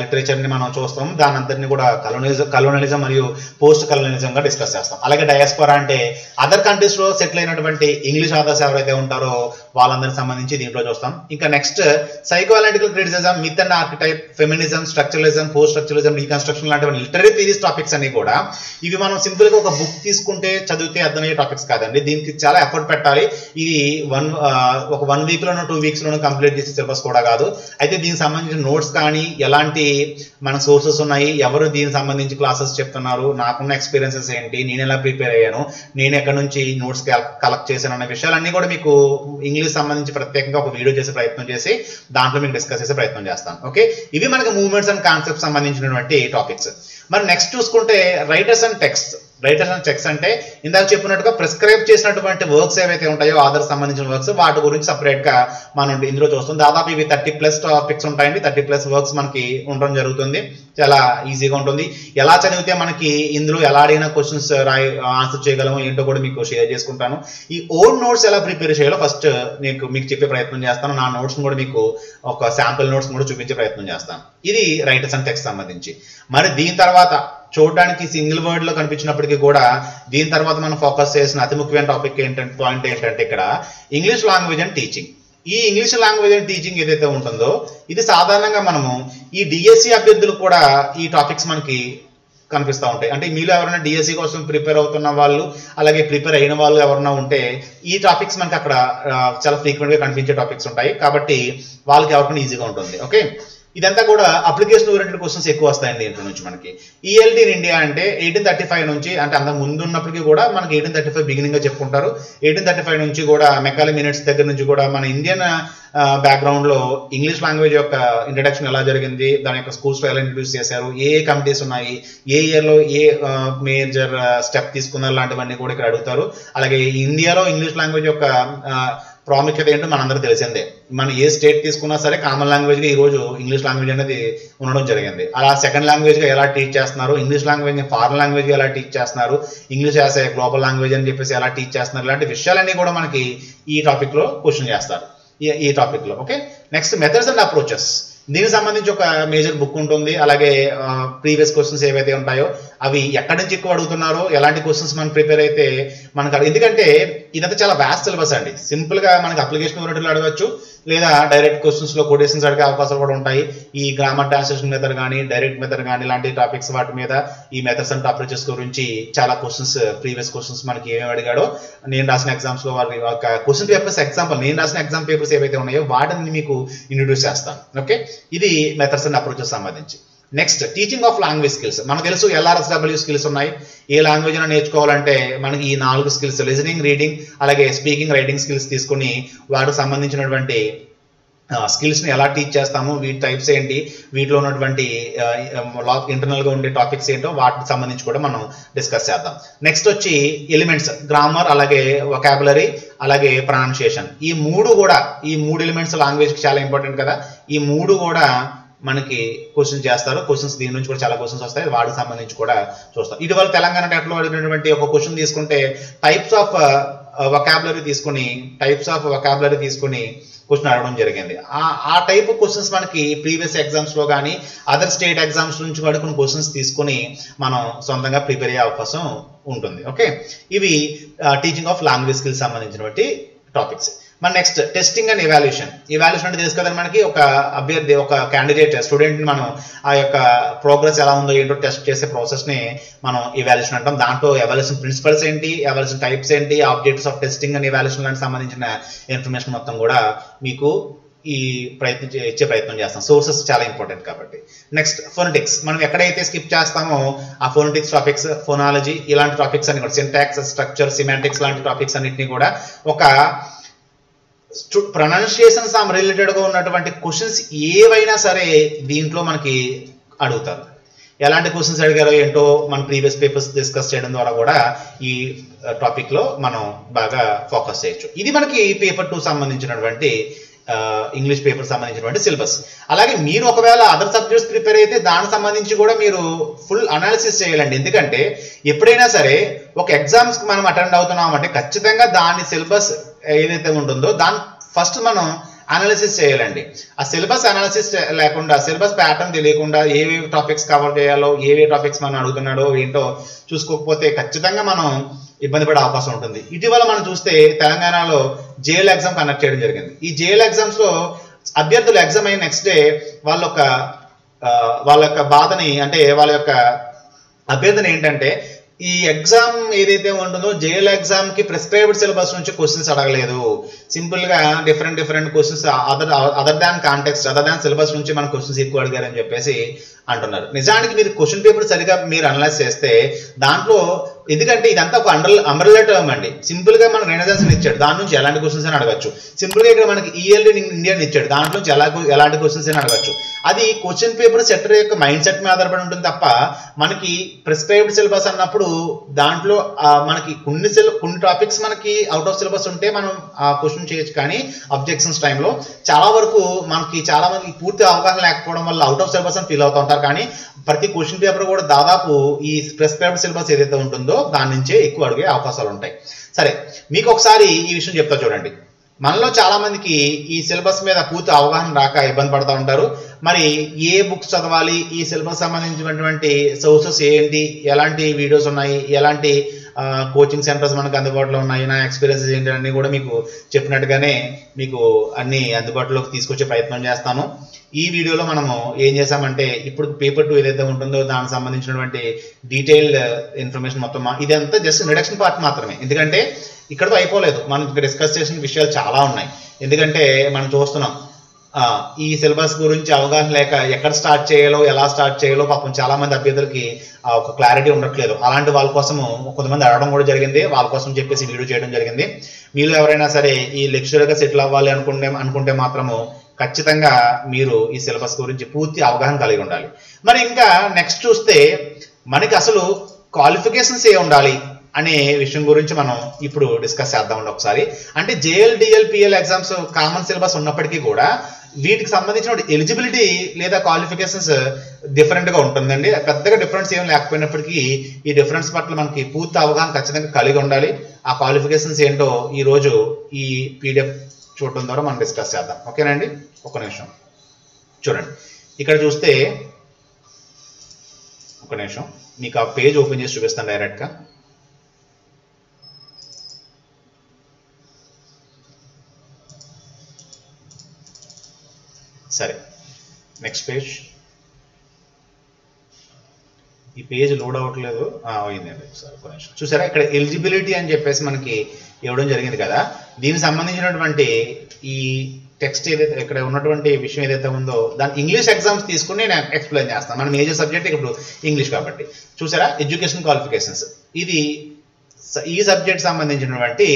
లిటరేచర్ని మనం చూస్తాం. దాని అంతటిని కూడా కలోనిజం కలోనలిజం మరియు పోస్ట్ కలోనలిజంగా డిస్కస్ చేస్తాం. అలాగే డయాస్పోరా అంటే అదర్ కంట్రీస్లో సెటిల్ అయినటువంటి ఇంగ్లీష్ ఆథర్స్ ఎవరైతే ఉంటారో వాళ్ళందరికి సంబంధించి దీంట్లో చూస్తాం. ఇంకా next psychological criticism myth and archetype feminism structuralism post structuralism reconstruction లాంటి లిటరీ థీరీస్ టాపిక్స్ అన్ని కూడా ఇవి మనం సింపుల్గా ఒక బుక్ తీసుకుంటే చదివితే అర్థమయ్యే టాపిక్స్ కాదండి. దీనికి చాలా ఎఫర్ట్ పెట్టాలి. ఇది వన్ uh, ఒక వన్ వీక్ లోనో టూ వీక్స్ లోనో కంప్లీట్ చేసే సిలబస్ కూడా కాదు. అయితే దీనికి సంబంధించిన నోట్స్ కానీ ఎలాంటి మన సోర్సెస్ ఉన్నాయి ఎవరు దీనికి సంబంధించి క్లాసెస్ చెప్తున్నారు నాకున్న ఎక్స్పీరియన్సెస్ ఏంటి నేను ఎలా ప్రిపేర్ అయ్యాను నేను ఎక్కడి నుంచి నోట్స్ కలెక్ట్ చేశాను అనే విషయాలన్నీ కూడా మీకు ఇంగ్లీష్ సంబంధించి ప్రత్యేకంగా ఒక వీడియో చేసే ప్రయత్నం చేసి దాంట్లో మీకు డిస్కస్ చేసే ప్రయత్నం చేస్తాను. ఓకే ఇవి మనకి మూవ్మెంట్స్ అండ్ కాన్సెప్ట్ సంబంధించినటువంటి టాపిక్స్ మరి నెక్స్ట్ చూసుకుంటే writers and text writers and checks అంటే ఇందాక చెప్పినట్టుగా ప్రిస్క్రైబ్ చేసినటువంటి వర్క్స్ ఏవైతే ఉంటాయో ఆధార్ సంబంధించిన వర్క్స్ వాటి గురించి సపరేట్గా మనం ఇందులో చూస్తాం దాదాపు ఇవి థర్టీ ప్లస్ టాపిక్స్ ఉంటాయండి. థర్టీ ప్లస్ వర్క్స్ మనకి ఉండడం జరుగుతుంది. చాలా ఈజీగా ఉంటుంది. ఎలా చదివితే మనకి ఇందులో ఎలా అడిగిన క్వశ్చన్స్ రాయి ఆన్సర్ చేయగలమో ఏంటో కూడా మీకు షేర్ చేసుకుంటాను. ఈ ఓన్ నోట్స్ ఎలా ప్రిపేర్ చేయాలో ఫస్ట్ నీకు మీకు చెప్పే ప్రయత్నం చేస్తాను. నా నోట్స్ కూడా మీకు ఒక శాంపుల్ నోట్స్ కూడా చూపించే ప్రయత్నం చేస్తాను. ఇది రైటర్స్ అండ్ టెక్స్ట్ సంబంధించి. మరి దీని తర్వాత చూడడానికి సింగిల్ వర్డ్లో కనిపించినప్పటికీ కూడా దీని తర్వాత మనం ఫోకస్ చేసిన అతి ముఖ్యమైన టాపిక్ ఏంటంటే పాయింట్ ఏంటంటే ఇక్కడ ఇంగ్లీష్ లాంగ్వేజ్ అండ్ టీచింగ్. ఈ ఇంగ్లీష్ లాంగ్వేజ్ అండ్ టీచింగ్ ఏదైతే ఉంటుందో ఇది సాధారణంగా మనము ఈ డిఎస్సి అభ్యర్థులు కూడా ఈ టాపిక్స్ మనకి కనిపిస్తూ ఉంటాయి. అంటే మీలో ఎవరైనా డిఎస్సి కోసం ప్రిపేర్ అవుతున్న వాళ్ళు అలాగే ప్రిపేర్ అయిన వాళ్ళు ఎవరైనా ఉంటే ఈ టాపిక్స్ మనకి అక్కడ చాలా ఫ్రీక్వెంట్గా కనిపించే టాపిక్స్ ఉంటాయి. కాబట్టి వాళ్ళకి ఎవరికైనా ఈజీగా ఉంటుంది. ఓకే? ఇదంతా కూడా అప్లికేషన్ ఓరియంటెడ్ క్వశ్చన్స్ ఎక్కువ వస్తాయండి ఇంట్లో నుంచి మనకి. ఈఎల్టీ ఇన్ ఇండియా అంటే ఎయిటీన్ థర్టీ ఫైవ్ నుంచి అంటే అంత ముందు ఉన్నప్పటికీ కూడా మనకి ఎయిటీన్ థర్టీ ఫైవ్ బిగినింగ్గా చెప్పుకుంటారు. ఎయిటీన్ థర్టీ ఫైవ్ నుంచి కూడా మెకాలి మినిట్స్ దగ్గర నుంచి కూడా మన ఇండియన్ బ్యాక్గ్రౌండ్లో ఇంగ్లీష్ లాంగ్వేజ్ యొక్క ఇంట్రడక్షన్ ఎలా జరిగింది దాని యొక్క స్కూల్స్లో ఎలా ఇంట్రడ్యూస్ చేశారు ఏ ఏ కమిటీస్ ఉన్నాయి ఏ ఇయర్లో ఏ మేజర్ స్టెప్ తీసుకున్నారు లాంటివన్నీ కూడా ఇక్కడ అడుగుతారు. అలాగే ఇండియాలో ఇంగ్లీష్ లాంగ్వేజ్ యొక్క ప్రాముఖ్యత ఏంటో మనందరూ తెలిసిందే. మనం ఏ స్టేట్ తీసుకున్నా సరే కామన్ లాంగ్వేజ్ ఈరోజు ఈ రోజు ఇంగ్లీష్ లాంగ్వేజ్ అనేది ఉండడం జరిగింది. అలా సెకండ్ లాంగ్వేజ్గా ఎలా టీచ్ చేస్తున్నారు? ఇంగ్లీష్ లాంగ్వేజ్ని ఫారెన్ లాంగ్వేజ్గా ఎలా టీచ్ చేస్తున్నారు? English as a global language అని చెప్పేసి ఎలా టీచ్ చేస్తున్నారు? ఇలాంటి విషయాలన్నీ కూడా మనకి ఈ టాపిక్లో క్వశ్చన్ చేస్తారు. ఈ- ఈ టాపిక్లో okay? Next methods and approaches దీనికి సంబంధించి ఒక మేజర్ బుక్ ఉంటుంది. అలాగే ప్రీవియస్ క్వశ్చన్స్ ఏవైతే ఉంటాయో అవి ఎక్కడి నుంచి ఎక్కువ అడుగుతున్నారో ఎలాంటి క్వశ్చన్స్ మనం ప్రిపేర్ అయితే మనకు ఎందుకంటే ఇదంతా చాలా వ్యాస్ట్ సిలబస్ అండి. సింపుల్గా మనకి అప్లికేషన్ ఓరియంటెడ్ అడగచ్చు లేదా డైరెక్ట్ క్వశ్చన్స్లో కొటేషన్స్ అడిగే అవకాశాలు కూడా ఉంటాయి. ఈ గ్రామర్ ట్రాన్స్లేషన్ మెథడ్ కానీ డైరెక్ట్ మెథడ్ కానీ ఇలాంటి టాపిక్స్ వాటి మీద ఈ మెథడ్స్ అండ్ అప్రోచెస్ గురించి చాలా క్వశ్చన్స్ ప్రీవియస్ క్వశ్చన్స్ మనకి ఏమేమి అడిగాడో నేను రాసిన ఎగ్జామ్స్లో వారి ఒక క్వశ్చన్ పేపర్స్ ఎగ్జాంపుల్ నేను రాసిన ఎగ్జామ్ పేపర్స్ ఏవైతే ఉన్నాయో వాటిని మీకు ఇంట్రడ్యూస్ చేస్తాను. ఓకే ఇది మెథడ్స్ అండ్ అప్రోచెస్ సంబంధించి. Next teaching of language skills మనకు తెలుసు ఎల్ఆర్ఎస్డబ్ల్యూ స్కిల్స్ ఉన్నాయి. ఏ లాంగ్వేజ్ నేర్చుకోవాలంటే మనకి ఈ నాలుగు స్కిల్స్ లిజనింగ్ రీడింగ్ అలాగే స్పీకింగ్ రైటింగ్ స్కిల్స్ తీసుకుని వాటికి సంబంధించినటువంటి స్కిల్స్ని ఎలా టీచ్ చేస్తాము వీటి టైప్స్ ఏంటి వీటిలో ఉన్నటువంటి ఇంటర్నల్గా ఉండే టాపిక్స్ ఏంటో వాటికి సంబంధించి కూడా మనం డిస్కస్ చేద్దాం. నెక్స్ట్ వచ్చి ఎలిమెంట్స్ గ్రామర్ అలాగే వొకాబులరీ అలాగే ప్రొనౌన్సియేషన్ ఈ మూడు కూడా ఈ మూడు ఎలిమెంట్స్ లాంగ్వేజ్కి చాలా ఇంపార్టెంట్ కదా. ఈ మూడు కూడా మనకి క్వశ్చన్స్ చేస్తారు క్వశ్చన్స్ దీని నుంచి కూడా చాలా క్వశ్చన్స్ వస్తాయి. వాటికి సంబంధించి కూడా చూస్తాం. ఇటీవల తెలంగాణ టెట్లో అడిగినటువంటి ఒక క్వశ్చన్ తీసుకుంటే టైప్స్ ఆఫ్ వకాబులరీ తీసుకుని టైప్స్ ఆఫ్ వకాబులరీ తీసుకుని క్వశ్చన్ అడగడం జరిగింది. ఆ ఆ టైప్ క్వశ్చన్స్ మనకి ప్రీవియస్ ఎగ్జామ్స్లో కానీ అదర్ స్టేట్ ఎగ్జామ్స్ నుంచి కూడా కొన్ని క్వశ్చన్స్ తీసుకుని మనం సొంతంగా ప్రిపేర్ అయ్యే అవకాశం ఉంటుంది. ఓకే ఇవి టీచింగ్ ఆఫ్ లాంగ్వేజ్ స్కిల్స్ సంబంధించినటువంటి టాపిక్స్ మన next testing and evaluation evaluation అంటే తెలుసు కదండి మనకి? ఒక అభ్యర్థి ఒక క్యాండిడేట్ స్టూడెంట్ని మనం ఆ యొక్క ప్రోగ్రెస్ ఎలా ఉందో ఏంటో టెస్ట్ చేసే ప్రాసెస్ని మనం ఎవాల్యూషన్ అంటాం. దాంట్లో ఎవాల్యుయేషన్ ప్రిన్సిపల్స్ ఏంటి? ఎవాల్యుయేషన్ టైప్స్ ఏంటి? Objects of testing and evaluation లాంటి సంబంధించిన ఇన్ఫర్మేషన్ మొత్తం కూడా మీకు ఈ ప్రయత్నం ఇచ్చే ప్రయత్నం చేస్తాం. సోర్సెస్ చాలా ఇంపార్టెంట్ కాబట్టి. నెక్స్ట్ ఫోనటిక్స్ మనం ఎక్కడైతే స్కిప్ చేస్తామో ఆ ఫోనటిక్స్ టాపిక్స్ ఫోనాలజీ ఇలాంటి టాపిక్స్ అన్ని కూడా సింటాక్స్ స్ట్రక్చర్ సిమాంటిక్స్ లాంటి టాపిక్స్ అన్నింటినీ కూడా ఒక ప్రొనౌన్సియేషన్ సమ్ రిలేటెడ్గా ఉన్నటువంటి క్వశ్చన్స్ ఏవైనా సరే దీంట్లో మనకి అడుగుతారు. ఎలాంటి క్వశ్చన్స్ అడిగారో ఏంటో మన ప్రీవియస్ పేపర్స్ డిస్కస్ చేయడం ద్వారా కూడా ఈ టాపిక్లో మనం బాగా ఫోకస్ చేయొచ్చు. ఇది మనకి పేపర్ టూ సంబంధించినటువంటి ఇంగ్లీష్ పేపర్ సంబంధించినటువంటి సిలబస్ అలాగే మీరు ఒకవేళ అదర్ సబ్జెక్ట్స్ ప్రిపేర్ అయితే దానికి సంబంధించి కూడా మీరు ఫుల్ అనాలిసిస్ చేయాలండి. ఎందుకంటే ఎప్పుడైనా సరే ఒక ఎగ్జామ్స్కి మనం అటెండ్ అవుతున్నాం అంటే ఖచ్చితంగా దాని సిలబస్ ఏదైతే ఉంటుందో దాని ఫస్ట్ మనం అనాలిసిస్ చేయాలండి. ఆ సిలబస్ అనాలిసిస్ లేకుండా సిలబస్ ప్యాటర్న్ తెలియకుండా ఏవే టాపిక్స్ కవర్ చేయాలో ఏవే టాపిక్స్ మనం అడుగుతున్నాడో ఏంటో చూసుకోకపోతే ఖచ్చితంగా మనం ఇబ్బంది పడే అవకాశం ఉంటుంది. ఇటీవల మనం చూస్తే తెలంగాణలో జేఎల్ ఎగ్జామ్ కండక్ట్ చేయడం జరిగింది. ఈ జేఎల్ ఎగ్జామ్స్లో అభ్యర్థులు ఎగ్జామ్ అయిన నెక్స్ట్ డే వాళ్ళ యొక్క వాళ్ళ యొక్క బాధని అంటే వాళ్ళ యొక్క అభ్యర్థన ఏంటంటే ఈ ఎగ్జామ్ ఏదైతే ఉంటుందో జేఎల్ ఎగ్జామ్కి ప్రిస్క్రైబ్డ్ సిలబస్ నుంచి క్వశ్చన్స్ అడగలేదు. సింపుల్గా different different questions other other than context other than syllabus నుంచి మన క్వశ్చన్స్ ఎక్కువ అడిగారని చెప్పేసి అంటున్నారు. నిజానికి మీరు క్వశ్చన్ పేపర్ సరిగా మీరు అనలైజ్ చేస్తే దాంట్లో ఎందుకంటే ఇదంతా ఒక అండర్ అంబ్రెల్లా టర్మ్ అండి. సింపుల్గా మన రెనజెన్స్ ఇచ్చాడు. దాని నుంచి ఎలాంటి క్వశ్చన్స్ అని అడగచ్చు. సింపుల్గా ఇక్కడ మనకి ఈఎల్ ఇండియా ఇచ్చాడు. దాంట్లో నుంచి ఎలా ఎలాంటి క్వశ్చన్స్ అని అడగచ్చు. అది క్వశ్చన్ పేపర్ సెటర్ యొక్క మైండ్ సెట్ మీద ఆధారపడి ఉంటుంది తప్ప మనకి ప్రిస్క్రైబ్డ్ సిలబస్ అన్నప్పుడు దాంట్లో మనకి కొన్ని సిల కొన్ని టాపిక్స్ మనకి అవుట్ ఆఫ్ సిలబస్ ఉంటే మనం ఆ క్వశ్చన్ చేయొచ్చు. కానీ అబ్జెక్షన్స్ టైంలో చాలా వరకు మనకి చాలా మంది పూర్తి అవగాహన లేకపోవడం వల్ల అవుట్ ఆఫ్ సిలబస్ అని ఫీల్ అవుతూ ఉంటారు. కానీ ప్రతి క్వశ్చన్ పేపర్ కూడా దాదాపు ఈ ప్రిస్క్రైబ్డ్ సిలబస్ ఏదైతే ఉంటుందో దాని నుంచే ఎక్కువ అడిగే అవకాశాలు ఉంటాయి సరే మీకు ఒకసారి ఈ విషయం చెప్తా చూడండి. మనలో చాలా మందికి ఈ సిలబస్ మీద పూర్తి అవగాహన రాక ఇబ్బంది పడుతూ ఉంటారు. మరి ఏ బుక్స్ చదవాలి? ఈ సిలబస్ సంబంధించినటువంటి సోర్సెస్ ఏంటి? ఎలాంటి వీడియోస్ ఉన్నాయి? ఎలాంటి కోచింగ్ సెంటర్స్ మనకు అందుబాటులో ఉన్నాయి? నా ఎక్స్పీరియన్సెస్ ఏంటి? అన్ని కూడా మీకు చెప్పినట్టుగానే మీకు అన్ని అందుబాటులోకి తీసుకొచ్చే ప్రయత్నం చేస్తాను. ఈ వీడియోలో మనము ఏం చేసామంటే ఇప్పుడు పేపర్ టూ ఏదైతే ఉంటుందో దానికి సంబంధించినటువంటి డీటెయిల్డ్ ఇన్ఫర్మేషన్ మొత్తం ఇదంతా జస్ట్ ఇంట్రడక్షన్ పార్ట్ మాత్రమే. ఎందుకంటే ఇక్కడతో అయిపోలేదు. మనం ఇక్కడ డిస్కస్ చేసిన విషయాలు చాలా ఉన్నాయి. ఎందుకంటే మనం చూస్తున్నాం ఈ సిలబస్ గురించి అవగాహన లేక ఎక్కడ స్టార్ట్ చేయాలో ఎలా స్టార్ట్ చేయాలో పాపం చాలా మంది అభ్యర్థులకి ఒక క్లారిటీ ఉండట్లేదు. అలాంటి వాళ్ళ కోసము కొంతమంది అడగడం కూడా జరిగింది. వాళ్ళ కోసం చెప్పేసి వీడియో చేయడం జరిగింది. మీరు ఎవరైనా సరే ఈ లెక్చరర్గా సెటిల్ అవ్వాలి అనుకుంటే అనుకుంటే మాత్రము ఖచ్చితంగా మీరు ఈ సిలబస్ గురించి పూర్తి అవగాహన కలిగి ఉండాలి. మరి ఇంకా నెక్స్ట్ చూస్తే మనకి అసలు క్వాలిఫికేషన్స్ ఏ ఉండాలి? అనే విషయం గురించి మనం ఇప్పుడు డిస్కస్ చేద్దామండి ఒకసారి. అంటే JL DL PL exams common syllabus ఉన్నప్పటికీ కూడా వీటికి సంబంధించిన ఎలిజిబిలిటీ లేదా క్వాలిఫికేషన్స్ డిఫరెంట్గా ఉంటుందండి. పెద్దగా డిఫరెన్స్ ఏం లేకపోయినప్పటికీ ఈ డిఫరెన్స్ పట్ల మనకి పూర్తి అవగాహన ఖచ్చితంగా కలిగి ఉండాలి. ఆ క్వాలిఫికేషన్స్ ఏంటో ఈరోజు ఈ పీడిఎఫ్ చూడటం ద్వారా మనం డిస్కస్ చేద్దాం. ఓకేనండి? ఒక నిమిషం. చూడండి. ఇక్కడ చూస్తే ఒక నిమిషం. మీకు ఆ పేజ్ ఓపెన్ చేసి చూపిస్తాను డైరెక్ట్గా సరే నెక్స్ట్ పేజ్ ఈ పేజ్ లోడ్ అవ్వట్లేదు. అయిందండి సార్ ఒక నిమిషం. చూసారా ఇక్కడ ఎలిజిబిలిటీ అని చెప్పేసి మనకి ఇవ్వడం జరిగింది కదా? దీనికి సంబంధించినటువంటి ఈ టెక్స్ట్ ఏదైతే ఇక్కడ ఉన్నటువంటి విషయం ఏదైతే ఉందో దాని ఇంగ్లీష్ ఎగ్జామ్స్ తీసుకుని నేను ఎక్స్ప్లెయిన్ చేస్తాను. మన మేజర్ సబ్జెక్ట్ ఇప్పుడు ఇంగ్లీష్ కాబట్టి. చూసారా ఎడ్యుకేషన్ క్వాలిఫికేషన్స్ ఇది ఈ సబ్జెక్ట్ సంబంధించినటువంటి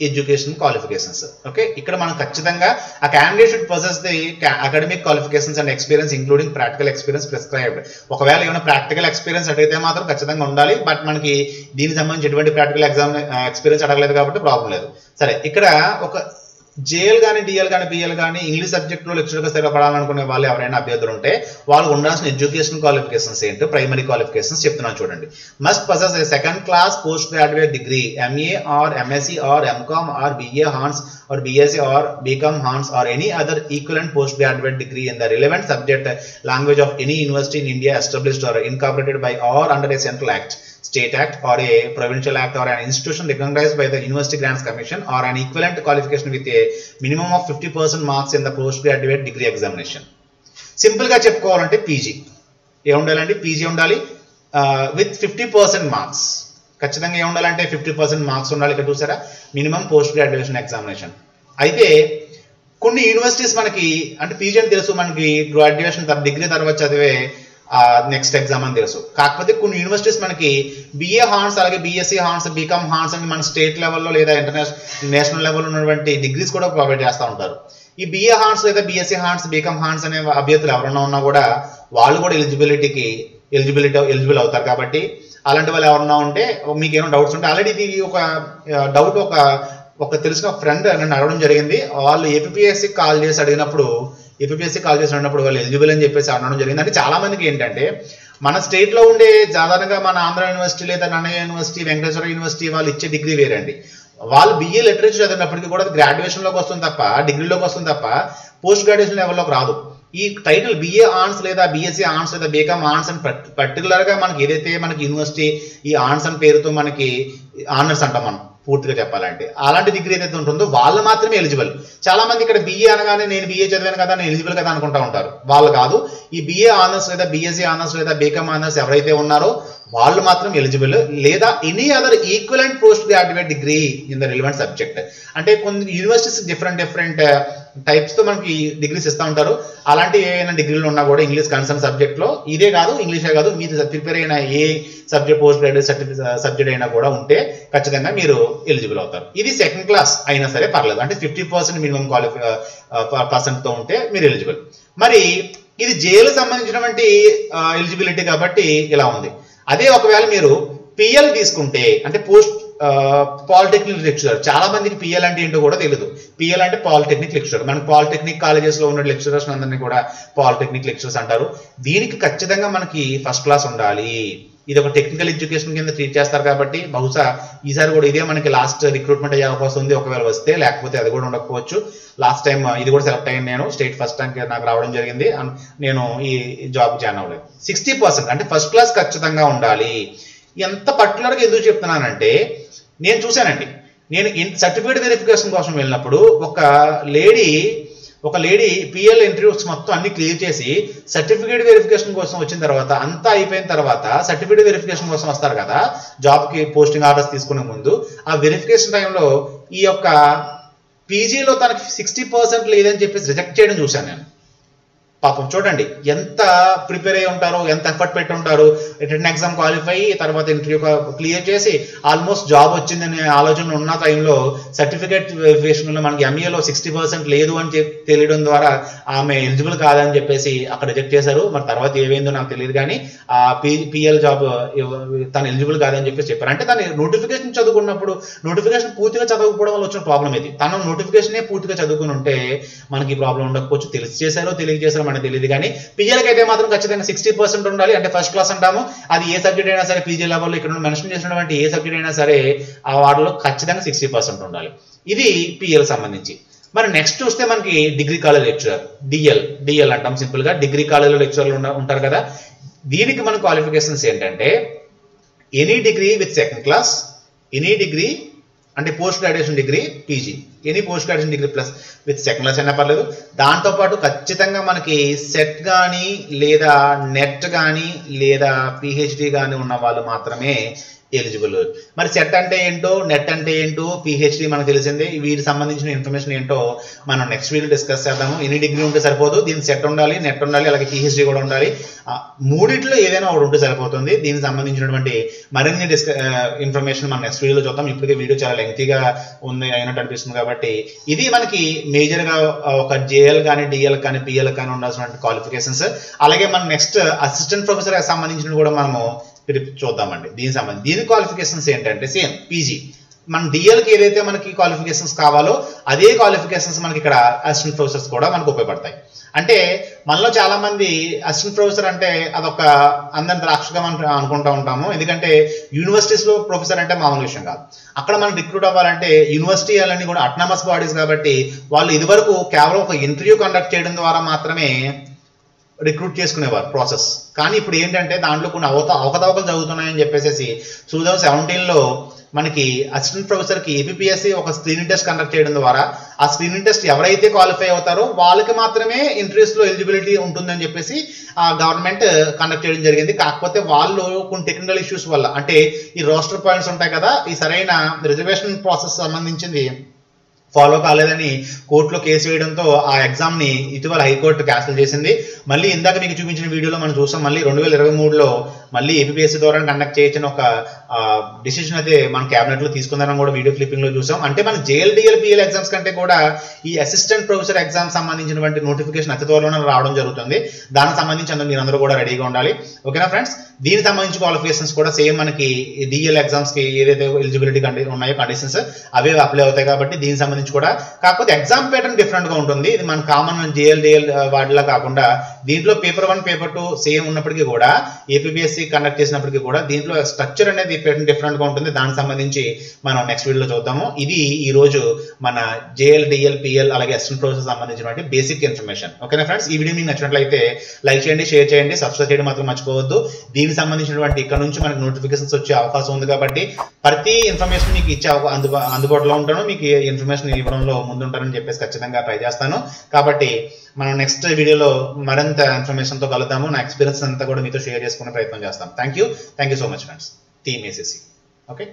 ఎడ్యుకేషన్ క్వాలిఫికేషన్స్. ఓకే? ఇక్కడ మనం ఖచ్చితంగా ఆ candidate should possess the academic qualifications and experience including practical experience prescribed ఒకవేళ ఏమైనా ప్రాక్టికల్ ఎక్స్పీరియన్స్ అడిగితే మాత్రం ఖచ్చితంగా ఉండాలి. బట్ మనకి దీనికి సంబంధించి ఎటువంటి ప్రాక్టికల్ ఎగ్జామ్ ఎక్స్పీరియన్స్ అడగలేదు కాబట్టి ప్రాబ్లం లేదు. సరే ఇక్కడ ఒక జేఎల్ కానీ డిఎల్ కానీ బిఎల్ కానీ ఇంగ్లీష్ సబ్జెక్టులో లెక్చర్గా స్థిరపడాలనుకునే వాళ్ళు ఎవరైనా అభ్యర్థులు ఉంటే వాళ్ళు ఉండాల్సిన ఎడ్యుకేషన్ క్వాలిఫికేషన్స్ ఏంటో ప్రైమరీ క్వాలిఫికేషన్స్ చెప్తున్నాను చూడండి. Must possess a second class post graduate degree MA or MSc or MCom or BA hons or BSc or BCom hons or any other equivalent post graduate degree in the relevant subject language of any university in India established or incorporated by or under a central act state act or a provincial act or an institution recognise by the university grants commission or an equivalent qualification with a minimum of fifty percent marks in the post graduate degree examination సింపుల్గా చెప్పుకోవాలంటే PG ఏముండాలండి PG ఉండాలి. With fifty percent marks ఖచ్చితంగా ఏముండాలంటే fifty percent marks ఉండాలి. ఇక్కడ చూసారా? Minimum post graduation examination అయితే కొన్ని యూనివర్సిటీస్ మనకి అంటే పీజీ అని తెలుసు మనకి గ్రాడ్యుయేషన్ తర్వాత డిగ్రీ తర్వాత చదివే నెక్స్ట్ ఎగ్జామ్ అని తెలుసు. కాకపోతే కొన్ని యూనివర్సిటీస్ మనకి బిఏ హాన్స్ అలాగే బీఎస్సీ హాన్స్ బీకామ్ హాన్స్ అని మన స్టేట్ లెవెల్లో లేదా ఇంటర్నేషనల్ నేషనల్ లెవెల్లో ఉన్నటువంటి డిగ్రీస్ కూడా ప్రొవైడ్ చేస్తూ ఉంటారు. ఈ బిఏ హాన్స్ లేదా బిఎస్సి హాన్స్ బీకామ్ హాన్స్ అనే అభ్యర్థులు ఎవరైనా ఉన్నా కూడా వాళ్ళు కూడా ఎలిజిబిలిటీకి ఎలిజిబిలిటీ ఎలిజిబుల్ అవుతారు కాబట్టి అలాంటి వాళ్ళు ఎవరన్నా ఉంటే మీకు ఏమైనా డౌట్స్ ఉంటే ఆల్రెడీ ఇది ఒక డౌట్ ఒక ఒక తెలిసిన ఫ్రెండ్ నన్ను అడగడం జరిగింది. వాళ్ళు ఏపీఎస్సీ కాల్ చేసి అడిగినప్పుడు ఏపీఎస్సి కాల్ చేసి అడిగినప్పుడు వాళ్ళు ఎలిజిబుల్ అని చెప్పేసి అనడం జరిగింది. అంటే చాలా మందికి ఏంటంటే మన స్టేట్లో ఉండే సాధారణంగా మన ఆంధ్ర యూనివర్సిటీ లేదా నన్నయ్య యూనివర్సిటీ వెంకటేశ్వర యూనివర్సిటీ వాళ్ళు ఇచ్చే డిగ్రీ వేరండి. వాళ్ళు బిఏ లిటరేచర్ చదివినప్పటికీ కూడా గ్రాడ్యుయేషన్లోకి వస్తుంది తప్ప డిగ్రీలోకి వస్తుంది తప్ప పోస్ట్ గ్రాడ్యుయేషన్ లెవెల్లోకి రాదు. ఈ టైటిల్ బిఏ ఆన్స్ లేదా బిఎస్సీ ఆన్స్ లేదా బీకామ్ ఆర్ట్స్ అని పర్టికులర్గా మనకి ఏదైతే మనకి యూనివర్సిటీ ఈ ఆన్స్ అని పేరుతో మనకి ఆనర్స్ అంటాం మనం. పూర్తిగా చెప్పాలంటే. అలాంటి డిగ్రీ ఏదైతే ఉంటుందో వాళ్ళు మాత్రమే ఎలిజిబుల్. చాలా మంది ఇక్కడ బిఏ అనగానే నేను బిఏ చదివాను కదా నేను ఎలిజిబుల్ కదా అనుకుంటా ఉంటారు. వాళ్ళు కాదు. ఈ బిఏ ఆనర్స్ లేదా బిఎస్సి ఆనర్స్ లేదా బీకామ్ ఆనర్స్ ఎవరైతే ఉన్నారో వాళ్ళు మాత్రం ఎలిజిబుల్ లేదా any other equivalent post graduate degree in the relevant subject అంటే కొన్ని యూనివర్సిటీస్ డిఫరెంట్ డిఫరెంట్ టైప్స్తో మనకి డిగ్రీస్ ఇస్తూ ఉంటారు. అలాంటి ఏమైనా డిగ్రీలు ఉన్నా కూడా ఇంగ్లీష్ కన్సర్న్ సబ్జెక్ట్లో ఇదే కాదు ఇంగ్లీషే కాదు మీరు ప్రిపేర్ అయిన ఏ సబ్జెక్ట్ పోస్ట్ గ్రాడ్యుయేట్ సబ్జెక్ట్ అయినా కూడా ఉంటే ఖచ్చితంగా మీరు ఎలిజిబుల్ అవుతారు. ఇది సెకండ్ క్లాస్ అయినా సరే పర్లేదు. అంటే ఫిఫ్టీ పర్సెంట్ మినిమం క్వాలిఫై పర్సెంట్తో ఉంటే మీరు ఎలిజిబుల్ మరి ఇది జైలు సంబంధించినటువంటి uh, ఎలిజిబిలిటీ కాబట్టి ఇలా ఉంది. అదే ఒకవేళ మీరు పిఎల్ తీసుకుంటే అంటే పోస్ట్ పాలిటెక్నిక్ లెక్చరర్ చాలా మందికి పిఎల్ అంటే ఏంటో కూడా తెలియదు పిఎల్ అంటే పాలిటెక్నిక్ లెక్చరర్ మనకి పాలిటెక్నిక్ కాలేజెస్లో ఉన్న లెక్చరర్స్ అందరినీ కూడా పాలిటెక్నిక్ లెక్చరర్స్ అంటారు. దీనికి ఖచ్చితంగా మనకి ఫస్ట్ క్లాస్ ఉండాలి. ఇది ఒక టెక్నికల్ ఎడ్యుకేషన్ కింద ట్రీట్ చేస్తారు కాబట్టి బహుశా ఈసారి కూడా ఇదే మనకి లాస్ట్ రిక్రూట్మెంట్ అయ్యే అవకాశం ఉంది. ఒకవేళ వస్తే లేకపోతే అది కూడా ఉండకపోవచ్చు. లాస్ట్ టైం uh, ఇది కూడా సెలెక్ట్ అయ్యాను నేను. స్టేట్ ఫస్ట్ ర్యాంక్ నాకు రావడం జరిగింది. నేను ఈ జాబ్ జాయిన్ అవ్వలేదు. సిక్స్టీ పర్సెంట్ అంటే ఫస్ట్ క్లాస్ ఖచ్చితంగా ఉండాలి. ఎంత పర్టికులర్గా ఎందుకు చెప్తున్నానంటే నేను చూశానండి. నేను సర్టిఫికేట్ వెరిఫికేషన్ కోసం వెళ్ళినప్పుడు ఒక లేడీ ఒక లేడీ పిఎల్ ఇంటర్వ్యూస్ మొత్తం అన్ని క్లియర్ చేసి సర్టిఫికేట్ వెరిఫికేషన్ కోసం వచ్చిన తర్వాత అంతా అయిపోయిన తర్వాత సర్టిఫికేట్ వెరిఫికేషన్ కోసం వస్తారు కదా జాబ్కి పోస్టింగ్ ఆర్డర్స్ తీసుకునే ముందు. ఆ వెరిఫికేషన్ టైంలో ఈ యొక్క పీజీలో తనకి సిక్స్టీ పర్సెంట్ లేదని చెప్పేసి రిజెక్ట్ చేయడం చూశాను నేను. పాపం చూడండి ఎంత ప్రిపేర్ అయి ఉంటారో ఎంత ఎఫర్ట్ పెట్టి ఉంటారు రిటర్న్ ఎగ్జామ్ క్వాలిఫై తర్వాత ఇంటర్వ్యూ క్లియర్ చేసి ఆల్మోస్ట్ జాబ్ వచ్చిందనే ఆలోచన ఉన్న టైంలో సర్టిఫికేట్ వెరిఫికేషన్లో మనకి ఎంఏలో సిక్స్టీ పర్సెంట్ లేదు అని చెప్పి తెలియడం ద్వారా ఆమె ఎలిజిబుల్ కాదని చెప్పేసి అక్కడ రిజెక్ట్ చేశారు. మరి తర్వాత ఏమైందో నాకు తెలియదు కానీ ఆ పి పిఎల్ జాబ్ తను ఎలిజిబుల్ కాదని చెప్పేసి చెప్పారు. అంటే తను నోటిఫికేషన్ చదువుకున్నప్పుడు నోటిఫికేషన్ పూర్తిగా చదవకపోవడం వల్ల వచ్చిన ప్రాబ్లం ఇది తను నోటిఫికేషనే పూర్తిగా చదువుకుని ఉంటే మనకి ప్రాబ్లం ఉండకపోవచ్చు. తెలిసి చేశారో తెలియజేశారో మనకు తెలియదు కానీ పీజీలకు అయితే మాత్రం ఖచ్చితంగా సిక్స్టీ పర్సెంట్ ఉండాలి. అంటే ఫస్ట్ క్లాస్ అంటాము. అది ఏ సబ్జెక్ట్ అయినా సరే పీజీ లెవెల్లో ఇక్కడ మెన్షన్ చేసినటువంటి ఏ సబ్జెక్ట్ అయినా సరే ఆ వాటిలో ఖచ్చితంగా సిక్స్టీ పర్సెంట్ ఉండాలి. ఇది పిఎల్ సంబంధించి. మరి నెక్స్ట్ చూస్తే మనకి degree college lecturer DL DL అంటాం సింపుల్గా. డిగ్రీ కాలేజ్ లెక్చరర్లు ఉంటారు కదా. దీనికి మన క్వాలిఫికేషన్స్ ఏంటంటే any degree with second class any degree అంటే post graduation degree PG any post graduation degree plus with second class అయినా పర్లేదు దాంతోపాటు ఖచ్చితంగా మనకి సెట్ కానీ లేదా నెట్ కానీ లేదా పిహెచ్డి కానీ ఉన్న వాళ్ళు మాత్రమే ఎలిజిబుల్ మరి సెట్ అంటే ఏంటో నెట్ అంటే ఏంటో పిహెచ్డి మనకు తెలిసిందే. వీటికి సంబంధించిన ఇన్ఫర్మేషన్ ఏంటో మనం నెక్స్ట్ వీడియో డిస్కస్ చేద్దాము. ఎన్ని డిగ్రీ ఉంటే సరిపోదు. దీని సెట్ ఉండాలి నెట్ ఉండాలి అలాగే పిహెచ్డి కూడా ఉండాలి. మూడిట్లో ఏదైనా ఒకటి ఉంటే సరిపోతుంది. దీనికి సంబంధించినటువంటి మరిన్ని డిస్క ఇన్ఫర్మేషన్ మనం నెక్స్ట్ వీడియోలో చూద్దాం. ఇప్పటికే వీడియో చాలా లెంగ్తీగా ఉంది అయినట్టు అనిపిస్తుంది కాబట్టి. ఇది మనకి మేజర్గా ఒక జేఎల్ కానీ డిఎల్ కానీ పిఎల్ కానీ ఉండాల్సిన క్వాలిఫికేషన్స్ అలాగే మనం నెక్స్ట్ అసిస్టెంట్ ప్రొఫెసర్ సంబంధించిన కూడా మనము చూద్దామండి. దీని సంబంధించి దీని క్వాలిఫికేషన్స్ ఏంటంటే సేమ్ పీజీ. మన డిఎల్కి ఏదైతే మనకి క్వాలిఫికేషన్స్ కావాలో అదే క్వాలిఫికేషన్స్ మనకి ఇక్కడ అసిస్టెంట్ ప్రొఫెసర్స్ కూడా మనకు ఉపయోగపడతాయి. అంటే మనలో చాలా మంది అసిస్టెంట్ ప్రొఫెసర్ అంటే అదొక అందరి ద్రాక్షగా మనం అనుకుంటా ఉంటాము. ఎందుకంటే యూనివర్సిటీస్లో ప్రొఫెసర్ అంటే మామూలు విషయం కాదు. అక్కడ మనం రిక్రూట్ అవ్వాలంటే యూనివర్సిటీ అన్నీ కూడా అట్నామస్ బాడీస్ కాబట్టి వాళ్ళు ఇదివరకు కేవలం ఒక ఇంటర్వ్యూ కండక్ట్ చేయడం ద్వారా మాత్రమే రిక్రూట్ చేసుకునేవారు ప్రాసెస్ కానీ ఇప్పుడు ఏంటంటే దాంట్లో కొన్ని అవత అవకతవకలు జరుగుతున్నాయని చెప్పేసి టూ థౌజండ్ సెవెంటీన్లో మనకి అసిస్టెంట్ ప్రొఫెసర్కి ఏపీఎస్సి ఒక స్క్రీనింగ్ టెస్ట్ కండక్ట్ చేయడం ద్వారా ఆ స్క్రీనింగ్ టెస్ట్ ఎవరైతే క్వాలిఫై అవుతారో వాళ్ళకి మాత్రమే ఇంటర్వ్యూస్లో ఎలిజిబిలిటీ ఉంటుందని చెప్పేసి ఆ గవర్నమెంట్ కండక్ట్ చేయడం జరిగింది. కాకపోతే వాళ్ళు కొన్ని టెక్నికల్ ఇష్యూస్ వల్ల అంటే ఈ రోస్టర్ పాయింట్స్ ఉంటాయి కదా ఈ సరైన రిజర్వేషన్ ప్రాసెస్ సంబంధించింది ఫాలో కాలేదని కోర్టులో కేసు వేయడంతో ఆ ఎగ్జామ్ని ఇటీవల హైకోర్టు క్యాన్సిల్ చేసింది. మళ్ళీ ఇందాక మీకు చూపించిన వీడియోలో మనం చూసాం మళ్ళీ రెండు వేల ఇరవై మూడులో మళ్ళీ ఏపీఎస్సీ ద్వారా కండక్ట్ చేయించిన ఒక డిసిషన్ అయితే మన క్యాబినెట్లో తీసుకుందామని కూడా వీడియో క్లిప్పింగ్లో చూసాం. అంటే మన జేఎల్డిఎల్ పిఎల్ ఎగ్జామ్స్ కంటే కూడా ఈ అసిస్టెంట్ ప్రొఫెసర్ ఎగ్జామ్ సంబంధించినటువంటి నోటిఫికేషన్ అతి త్వరలోనే రావడం జరుగుతుంది. దానికి సంబంధించి అందరూ మీరందరూ కూడా రెడీగా ఉండాలి. ఓకేనా ఫ్రెండ్స్ దీనికి సంబంధించి క్వాలిఫికేషన్స్ కూడా సేమ్ మనకి డిఎల్ ఎగ్జామ్స్కి ఏదైతే ఎలిజిబిలిటీ కండి ఉన్నాయో కండిషన్స్ అవే అప్లై అవుతాయి కాబట్టి దీనికి సంబంధించి కూడా. కాకపోతే ఎగ్జామ్ ప్యాటర్న్ డిఫరెంట్గా ఉంటుంది. ఇది మన కామన్ జేఎల్ డిఎల్ వాటిలా కాకుండా దీంట్లో paper one paper two same ఉన్నప్పటికీ కూడా ఏపీఎస్సి కండక్ట్ చేసినప్పటికీ కూడా దీంట్లో స్ట్రక్చర్ అనేది ప్యాటర్న్ డిఫరెంట్గా ఉంటుంది. దానికి సంబంధించి మనం నెక్స్ట్ వీడియోలో చూద్దాము. ఇది ఈ రోజు మన జేఎల్ డిఎల్ పిఎల్ అలాగే అసిస్టెంట్ ప్రొఫెసర్ సంబంధించినటువంటి బేసిక్ ఇన్ఫర్మేషన్ ఓకేనా ఫ్రెండ్స్ ఈ వీడియో మీకు నచ్చినట్లయితే లైక్ చేయండి షేర్ చేయండి సబ్స్క్రైబ్ చేయడం మాత్రం మర్చిపోవద్దు. దీనికి సంబంధించినటువంటి ఇక్కడ నుంచి మనకు నోటిఫికేషన్స్ వచ్చే అవకాశం ఉంది కాబట్టి ప్రతి ఇన్ఫర్మేషన్ మీకు ఇచ్చే అందుబాటులో ఉంటాను. మీకు ఇన్ఫర్మేషన్ ఇవ్వడంలో ముందుంటానని చెప్పేసి ఖచ్చితంగా ట్రై చేస్తాను. కాబట్టి మనం నెక్స్ట్ వీడియోలో మరింత ఇన్ఫర్మేషన్తో కలుద్దాము. నా ఎక్స్పీరియన్స్ అంతా కూడా మీతో షేర్ చేసుకునే ప్రయత్నం చేస్తాం. Thank you thank you so much friends team ACC okay